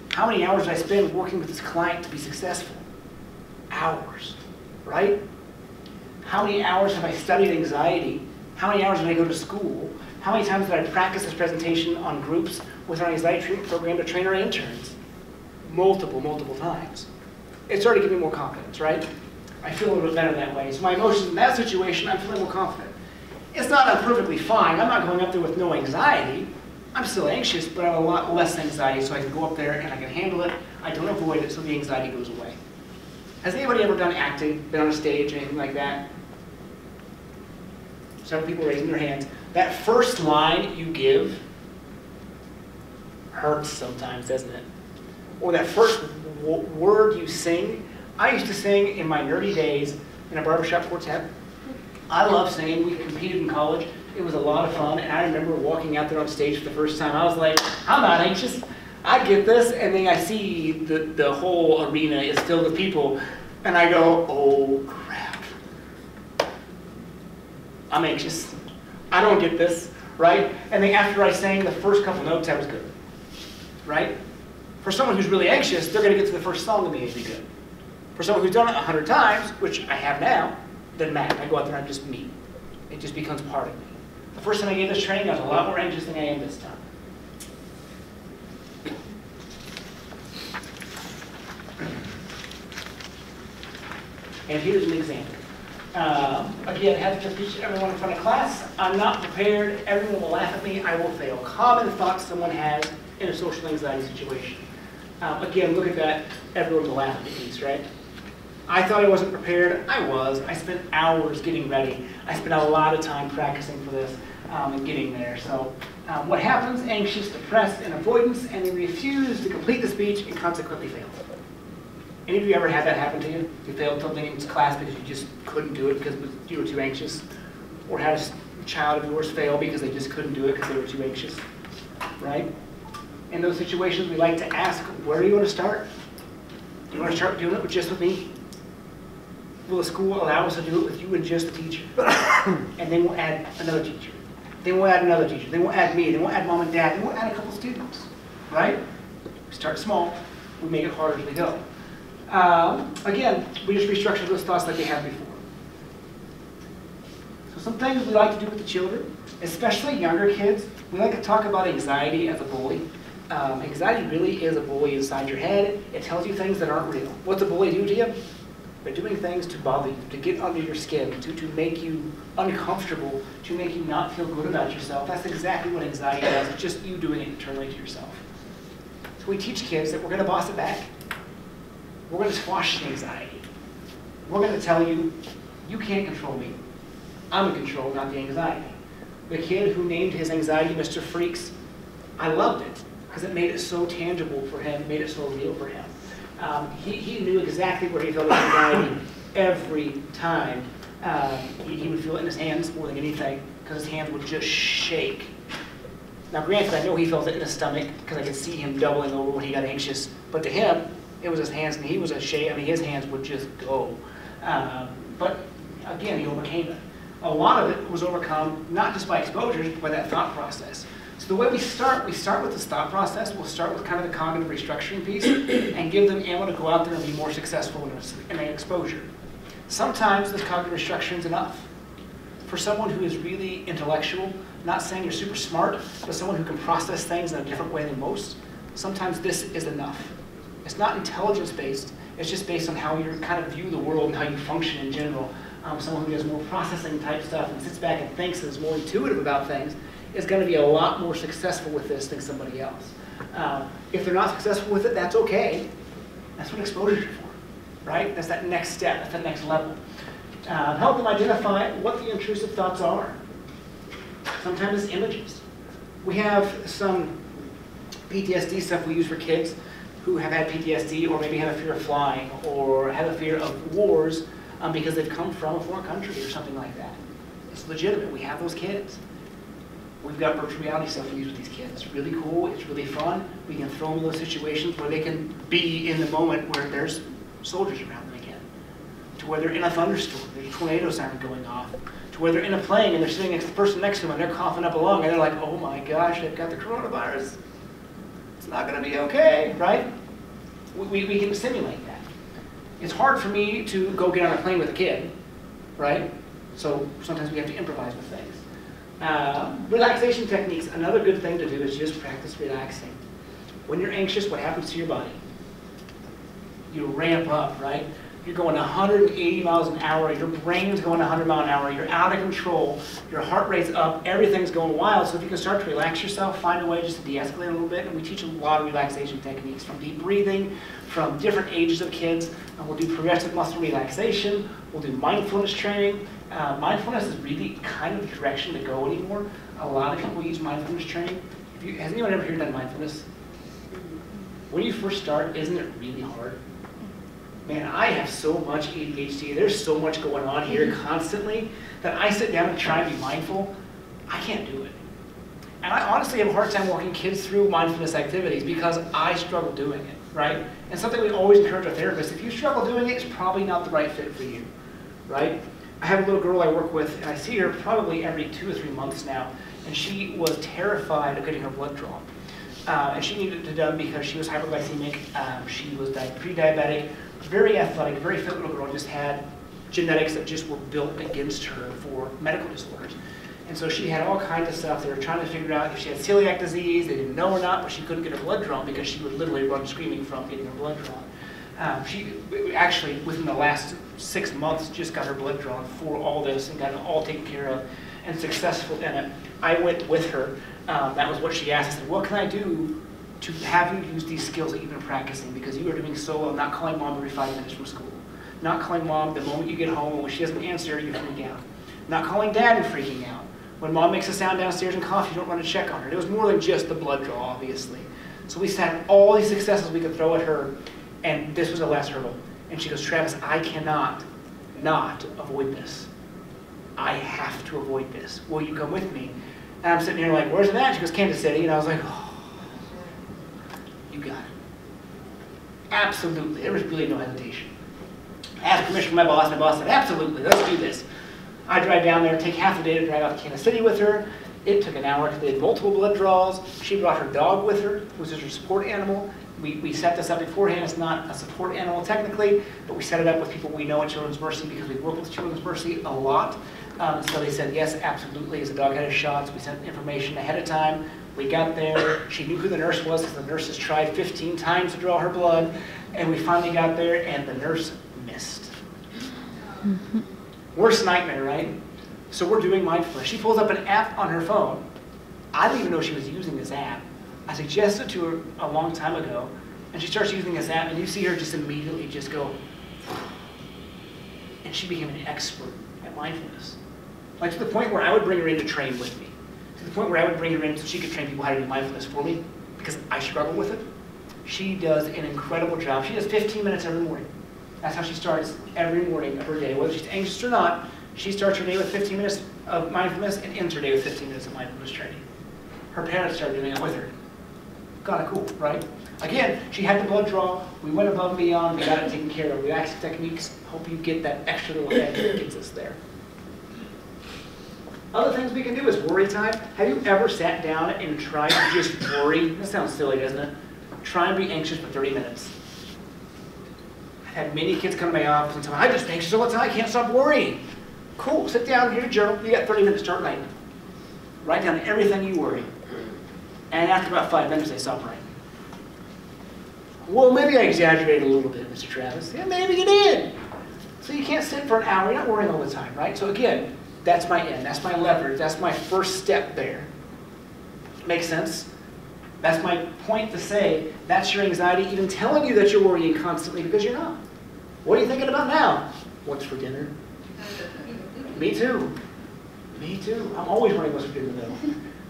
How many hours did I spend working with this client to be successful? Hours, right? How many hours have I studied anxiety? How many hours did I go to school? How many times did I practice this presentation on groups with our anxiety treatment program to train our interns? Multiple, multiple times. It started to give me more confidence, right? I feel a little bit better that way. So my emotions in that situation, I'm feeling more confident. It's not I'm perfectly fine. I'm not going up there with no anxiety. I'm still anxious, but I have a lot less anxiety, so I can go up there and I can handle it. I don't avoid it, so the anxiety goes away. Has anybody ever done acting, been on a stage, anything like that? Several people raising their hands. That first line you give hurts sometimes, doesn't it? Or that first word you sing. I used to sing in my nerdy days in a barbershop quartet. I love singing. We competed in college. It was a lot of fun, and I remember walking out there on stage for the first time. I was like, I'm not anxious. I get this, and then I see the, the whole arena is filled with people, and I go, oh crap. I'm anxious. I don't get this, right? And then after I sang the first couple notes, I was good, right? For someone who's really anxious, they're going to get to the first song and be really good. For someone who's done it a hundred times, which I have now, doesn't matter. I go out there and I'm just me. It just becomes part of me. The first time I gave this training, I was a lot more anxious than I am this time. And here's an example. Um, again, have to teach everyone in front of class. I'm not prepared. Everyone will laugh at me. I will fail. Common thoughts someone has in a social anxiety situation. Um, again, look at that. Everyone will laugh at me right? I thought I wasn't prepared. I was. I spent hours getting ready. I spent a lot of time practicing for this um, and getting there. So um, what happens? Anxious, depressed, and avoidance, and they refuse to complete the speech and consequently fail. Any of you ever had that happen to you? You failed something in class because you just couldn't do it because you were too anxious? Or had a child of yours fail because they just couldn't do it because they were too anxious? Right? In those situations, we like to ask, where do you want to start? Do you want to start doing it just with me? Will the school allow us to do it with you and just the teacher? [coughs] and then we'll add another teacher. Then we'll add another teacher. Then we'll add me. Then we'll add mom and dad. Then we'll add a couple students. Right? We start small. We make it harder as we go. Um, again, we just restructure those thoughts like they had before. So some things we like to do with the children, especially younger kids, we like to talk about anxiety as a bully. Um, anxiety really is a bully inside your head. It tells you things that aren't real. What's a bully do to you? They're doing things to bother you, to get under your skin, to, to make you uncomfortable, to make you not feel good about yourself. That's exactly what anxiety does. It's just you doing it internally to yourself. So we teach kids that we're going to boss it back. We're going to squash the anxiety. We're going to tell you, you can't control me. I'm in control, not the anxiety. The kid who named his anxiety Mr. Freaks, I loved it because it made it so tangible for him, made it so real for him. Um, he, he knew exactly where he felt anxiety every time. Um, he, he would feel it in his hands more than anything because his hands would just shake. Now, granted, I know he felt it in his stomach because I could see him doubling over when he got anxious. But to him, it was his hands, and he was a shake. I mean, his hands would just go. Um, but again, he overcame it. A lot of it was overcome not just by exposures, but by that thought process. So the way we start, we start with this thought process. We'll start with kind of the cognitive restructuring piece [coughs] and give them ammo to go out there and be more successful in, a- in an exposure. Sometimes this cognitive restructuring is enough. For someone who is really intellectual, not saying you're super smart, but someone who can process things in a different way than most, sometimes this is enough. It's not intelligence based, it's just based on how you kind of view the world and how you function in general. Um, someone who does more processing type stuff and sits back and thinks and is more intuitive about things is going to be a lot more successful with this than somebody else. Um, if they're not successful with it, that's okay. That's what exposure is for, right? That's that next step, that's that next level. Uh, help them identify what the intrusive thoughts are. Sometimes it's images. We have some PTSD stuff we use for kids who have had PTSD or maybe have a fear of flying or have a fear of wars um, because they've come from a foreign country or something like that. It's legitimate. We have those kids. We've got virtual reality stuff we use with these kids. It's really cool. It's really fun. We can throw them in those situations where they can be in the moment where there's soldiers around them again. To where they're in a thunderstorm, there's a tornado siren going off. To where they're in a plane and they're sitting next to the person next to them and they're coughing up a lung and they're like, oh my gosh, they've got the coronavirus. It's not going to be okay, right? We, we, we can simulate that. It's hard for me to go get on a plane with a kid, right? So sometimes we have to improvise with things. Uh, relaxation techniques, another good thing to do is just practice relaxing. When you're anxious, what happens to your body? You ramp up, right? You're going 180 miles an hour, your brain's going 100 miles an hour, you're out of control, your heart rate's up, everything's going wild. So if you can start to relax yourself, find a way just to de-escalate a little bit. And we teach a lot of relaxation techniques from deep breathing, from different ages of kids. And we'll do progressive muscle relaxation, we'll do mindfulness training. Uh, mindfulness is really kind of the direction to go anymore. A lot of people use mindfulness training. If you, has anyone ever here done mindfulness? When you first start, isn't it really hard? Man, I have so much ADHD. There's so much going on here constantly that I sit down and try and be mindful. I can't do it. And I honestly have a hard time walking kids through mindfulness activities because I struggle doing it, right? And something we always encourage our therapists, if you struggle doing it, it's probably not the right fit for you, right? I have a little girl I work with, and I see her probably every two or three months now, and she was terrified of getting her blood drawn. Uh, and she needed it done because she was hypoglycemic, um, she was di- pre-diabetic, very athletic, very fit little girl, just had genetics that just were built against her for medical disorders. And so she had all kinds of stuff. They were trying to figure out if she had celiac disease. They didn't know or not, but she couldn't get her blood drawn because she would literally run screaming from getting her blood drawn. Um, she actually, within the last six months, just got her blood drawn for all this and got it all taken care of and successful in it. I went with her. Um, that was what she asked. I said, what can I do to have you use these skills that you've been practicing because you are doing so well, not calling mom every five minutes from school. Not calling mom the moment you get home and when she doesn't answer, you freak out. Not calling dad and freaking out. When mom makes a sound downstairs and cough, you don't run to check on her. It was more than just the blood draw, obviously. So we had all these successes we could throw at her, and this was the last hurdle. And she goes, Travis, I cannot not avoid this. I have to avoid this. Will you come with me? And I'm sitting here like, where's it at? She goes, Kansas City. And I was like, oh, you got it. Absolutely. There was really no hesitation. I asked permission from my boss. My boss said, absolutely, let's do this. I drive down there, take half the day to drive out to Kansas City with her. It took an hour because they had multiple blood draws. She brought her dog with her, who was her support animal. We, we set this up beforehand. It's not a support animal technically, but we set it up with people we know at Children's Mercy because we work with Children's Mercy a lot. Um, so they said, yes, absolutely, as the dog had his shots. We sent information ahead of time. We got there. She knew who the nurse was because the nurses tried 15 times to draw her blood. And we finally got there, and the nurse missed. Worst nightmare, right? So we're doing mindfulness. She pulls up an app on her phone. I didn't even know she was using this app. I suggested to her a long time ago, and she starts using this app, and you see her just immediately just go, and she became an expert at mindfulness. Like to the point where I would bring her in to train with me. To the point where I would bring her in so she could train people how to do mindfulness for me, because I struggle with it. She does an incredible job. She does 15 minutes every morning. That's how she starts every morning of her day. Whether she's anxious or not, she starts her day with 15 minutes of mindfulness and ends her day with 15 minutes of mindfulness training. Her parents started doing it with her. Kind of cool, right? Again, she had the blood draw. We went above and beyond. We got it taken care of. Relaxing techniques. Hope you get that extra little edge that gets us there. Other things we can do is worry time. Have you ever sat down and tried to just worry? That sounds silly, doesn't it? Try and be anxious for 30 minutes. I've had many kids come to my office and tell me, I just anxious all the time, I can't stop worrying. Cool, sit down, here's your journal, you got 30 minutes, start writing. Write down everything you worry. And after about five minutes, they stop writing. Well, maybe I exaggerated a little bit, Mr. Travis. Yeah, maybe you did. So you can't sit for an hour, you're not worrying all the time, right? So again, that's my end, that's my leverage, that's my first step there. Make sense? That's my point to say, that's your anxiety even telling you that you're worrying constantly because you're not. What are you thinking about now? What's for dinner? Me too. Me too. I'm always what's for dinner though.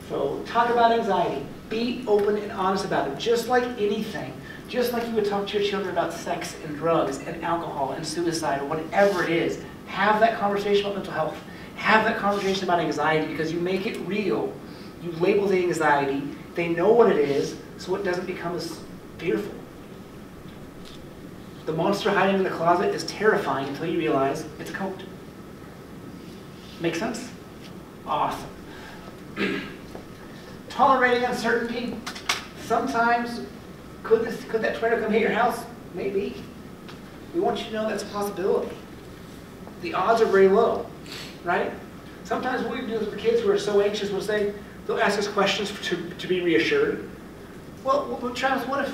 So talk about anxiety. Be open and honest about it, just like anything. Just like you would talk to your children about sex and drugs and alcohol and suicide or whatever it is. Have that conversation about mental health. Have that conversation about anxiety because you make it real. You label the anxiety. They know what it is, so it doesn't become as fearful. The monster hiding in the closet is terrifying until you realize it's a coat. Make sense? Awesome. [clears throat] Tolerating uncertainty. Sometimes, could, this, could that tornado come hit your house? Maybe. We want you to know that's a possibility. The odds are very low, right? Sometimes what we do with the kids who are so anxious, we'll say, they'll ask us questions to, to be reassured. Well, well, Travis, what if,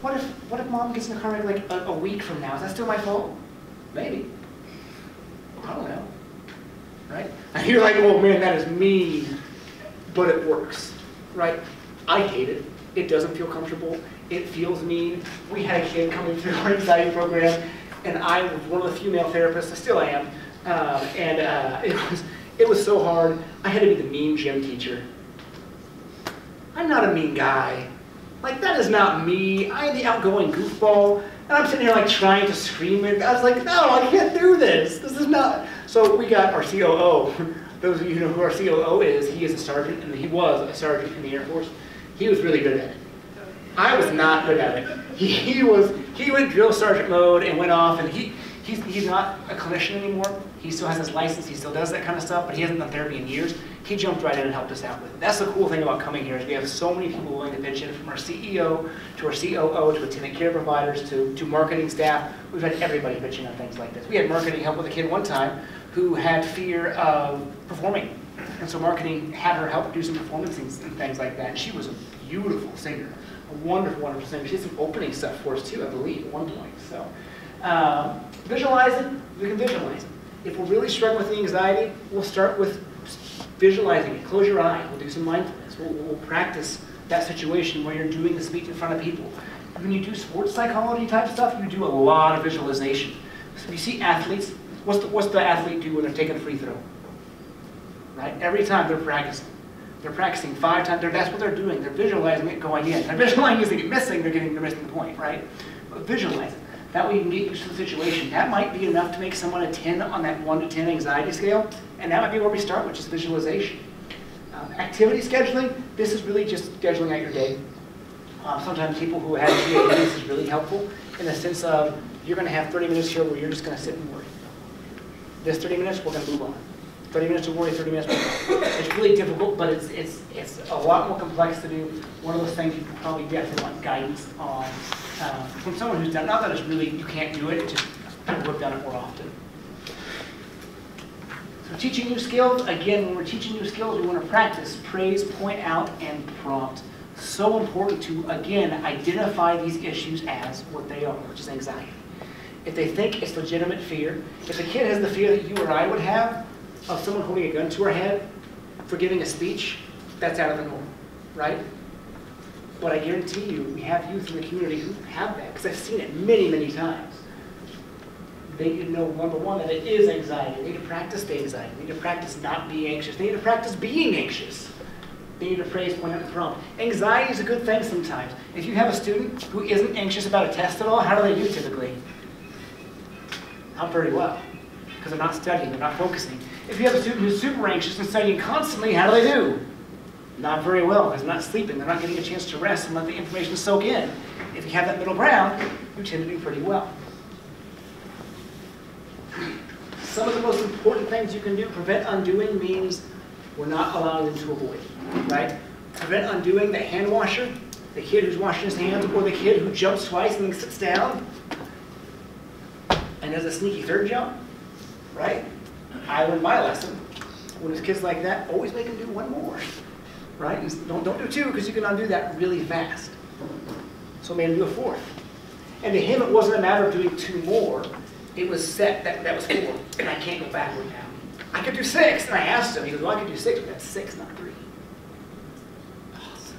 what if, what if mom gets in a car like a, a week from now? Is that still my fault? Maybe. I don't know. Right? And you're like, oh man, that is mean, but it works, right? I hate it. It doesn't feel comfortable. It feels mean. We had a kid coming through our anxiety program, and I was one of the female therapists. I still am, um, and uh, it was it was so hard. I had to be the mean gym teacher. I'm not a mean guy. Like that is not me. I am the outgoing goofball, and I'm sitting here like trying to scream it. I was like, no, I can't do this. This is not. So we got our COO. [laughs] Those of you who know who our COO is, he is a sergeant, and he was a sergeant in the Air Force. He was really good at it. I was not good at it. [laughs] He, he was he went drill sergeant mode and went off, and he he's, he's not a clinician anymore. He still has his license. He still does that kind of stuff, but he hasn't done therapy in years. He jumped right in and helped us out with it. That's the cool thing about coming here is we have so many people willing to pitch in, from our CEO to our COO to attendant care providers to, to marketing staff. We've had everybody pitching on things like this. We had marketing help with a kid one time who had fear of performing. And so marketing had her help do some performance things and things like that. And she was a beautiful singer, a wonderful, wonderful singer. She did some opening stuff for us too, I believe, at one point. So um, visualizing, we can visualize it. If we're really struggling with the anxiety, we'll start with visualizing it. Close your eye. We'll do some mindfulness. We'll, we'll practice that situation where you're doing the speech in front of people. When you do sports psychology type stuff, you do a lot of visualization. So you see athletes, what's the, what's the athlete do when they're taking a free throw? Right? Every time they're practicing. They're practicing five times. That's what they're doing. They're visualizing it going in. They're [laughs] visualizing it missing. They're getting they're missing the point, right? But visualize it. That way you can get used to the situation. That might be enough to make someone a 10 on that 1 to 10 anxiety scale, and that might be where we start, which is visualization. Um, activity scheduling, this is really just scheduling out your day. Um, sometimes people who have GAD, this is really helpful in the sense of you're going to have 30 minutes here where you're just going to sit and worry. This 30 minutes, we're going to move on. 30 minutes to worry, 30 minutes worry. It's really difficult, but it's, it's, it's a lot more complex to do. One of those things you can probably definitely want guidance on um, from someone who's done. Not that it's really, you can't do it, just people have done it more often. So teaching new skills, again, when we're teaching new skills, we want to practice praise, point out, and prompt. So important to, again, identify these issues as what they are, which is anxiety. If they think it's legitimate fear, if a kid has the fear that you or I would have of someone holding a gun to our head for giving a speech, that's out of the norm, right? But I guarantee you, we have youth in the community who have that, because I've seen it many, many times. They need to know, number one, that it is anxiety. They need to practice the anxiety. They need to practice not being anxious. They need to practice being anxious. They need to praise, point out, and prompt. Anxiety is a good thing sometimes. If you have a student who isn't anxious about a test at all, how do they do typically? Not very well, because they're not studying, they're not focusing. If you have a student who's super anxious and studying constantly, how do they do? Not very well, because they're not sleeping, they're not getting a chance to rest and let the information soak in. If you have that middle ground, you tend to do pretty well. Some of the most important things you can do, prevent undoing, means We're not allowing them to avoid, right? Prevent undoing the hand washer, the kid who's washing his hands, or the kid who jumps twice and then sits down and does a sneaky third jump, right? I learned my lesson. When there's kids like that, always make them do one more, right? Don't, don't do two because you can undo that really fast. So made him do a fourth. And to him, it wasn't a matter of doing two more. It was set, that, that was four, and I can't go backward now. I could do six, and I asked him, he goes, well, I could do six, but that's six, not three. Awesome.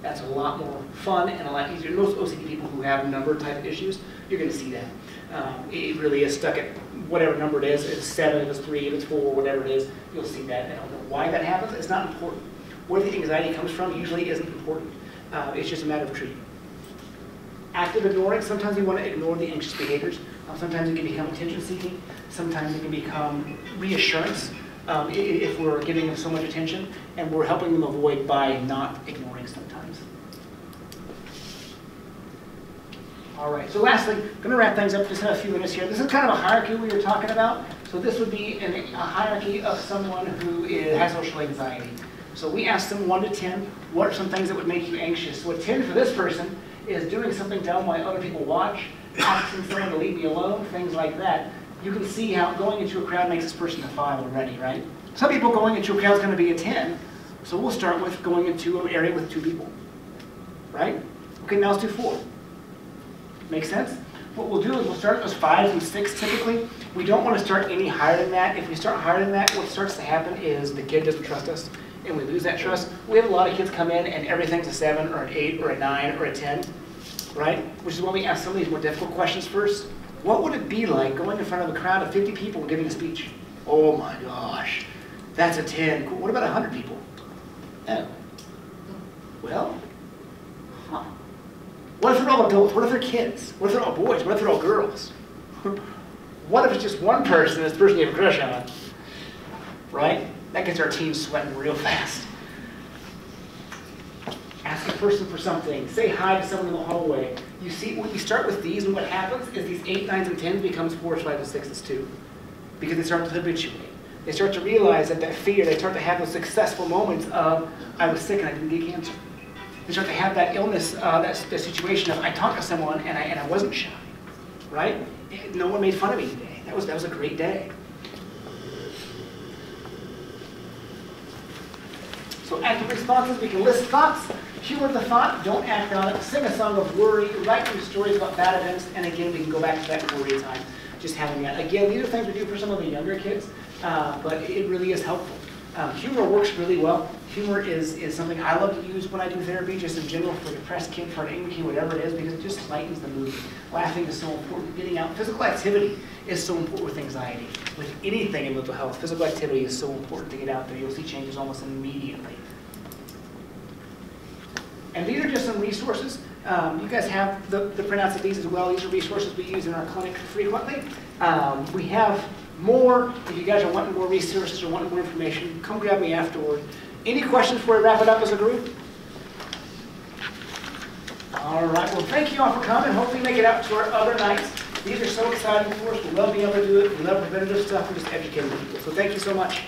That's a lot more fun and a lot easier. Most OCD people who have number type issues, you're gonna see that. Um, it really is stuck at whatever number it is, it's seven, it's three, it's four, whatever it is, you'll see that. I don't know why that happens, it's not important. Where the anxiety comes from usually isn't important. Uh, it's just a matter of treating. Active ignoring, sometimes we want to ignore the anxious behaviors. Um, sometimes it can become attention seeking. Sometimes it can become reassurance um, if we're giving them so much attention and we're helping them avoid by not ignoring sometimes. All right, so lastly, I'm going to wrap things up, just have a few minutes here. This is kind of a hierarchy we were talking about. So this would be an, a hierarchy of someone who is, has social anxiety. So we asked them 1 to 10, what are some things that would make you anxious? So a 10 for this person is doing something dumb while other people watch, asking someone to leave me alone, things like that. You can see how going into a crowd makes this person a 5 already, right? Some people going into a crowd is going to be a 10. So we'll start with going into an area with two people, right? Okay, now let's do 4. Make sense? What we'll do is we'll start those fives and six typically. We don't want to start any higher than that. If we start higher than that, what starts to happen is the kid doesn't trust us and we lose that trust. We have a lot of kids come in and everything's a seven or an eight or a nine or a 10, right? Which is why we ask some of these more difficult questions first. What would it be like going in front of a crowd of 50 people and giving a speech? Oh my gosh, that's a 10. What about 100 people? Oh. Well. What if they're all adults? What if they're kids? What if they're all boys? What if they're all girls? What if it's just one person, this person you have a crush on? Right? That gets our team sweating real fast. Ask a person for something. Say hi to someone in the hallway. You see, when you start with these, and what happens is these eight, nines, and tens becomes fours, fives, and sixes too. Because they start to habituate. They start to realize that that fear, they start to have those successful moments of, I was sick and I didn't get cancer. They start to have that illness, uh, that, that situation of, I talked to someone and I, and I wasn't shy, right? No one made fun of me today. That was, that was a great day. So active responses, we can list thoughts, humor the thought, don't act on it, sing a song of worry, write some stories about bad events, and again, we can go back to that worry time, just having that. Again, these are things we do for some of the younger kids, uh, but it really is helpful. Um, humor works really well. Humor is, is something I love to use when I do therapy, just in general for a depressed kid, for an angry kid, whatever it is, because it just lightens the mood. Laughing is so important. Getting out, physical activity is so important with anxiety. With anything in mental health, physical activity is so important to get out there. You'll see changes almost immediately. And these are just some resources. Um, you guys have the, the printouts of these as well. These are resources we use in our clinic frequently. Um, we have more. If you guys are wanting more resources or wanting more information, come grab me afterward. Any questions before we wrap it up as a group? All right. Well, thank you all for coming. Hopefully make it out to our other nights. These are so exciting for us. We love being able to do it. We love preventative stuff and just educating people. So thank you so much.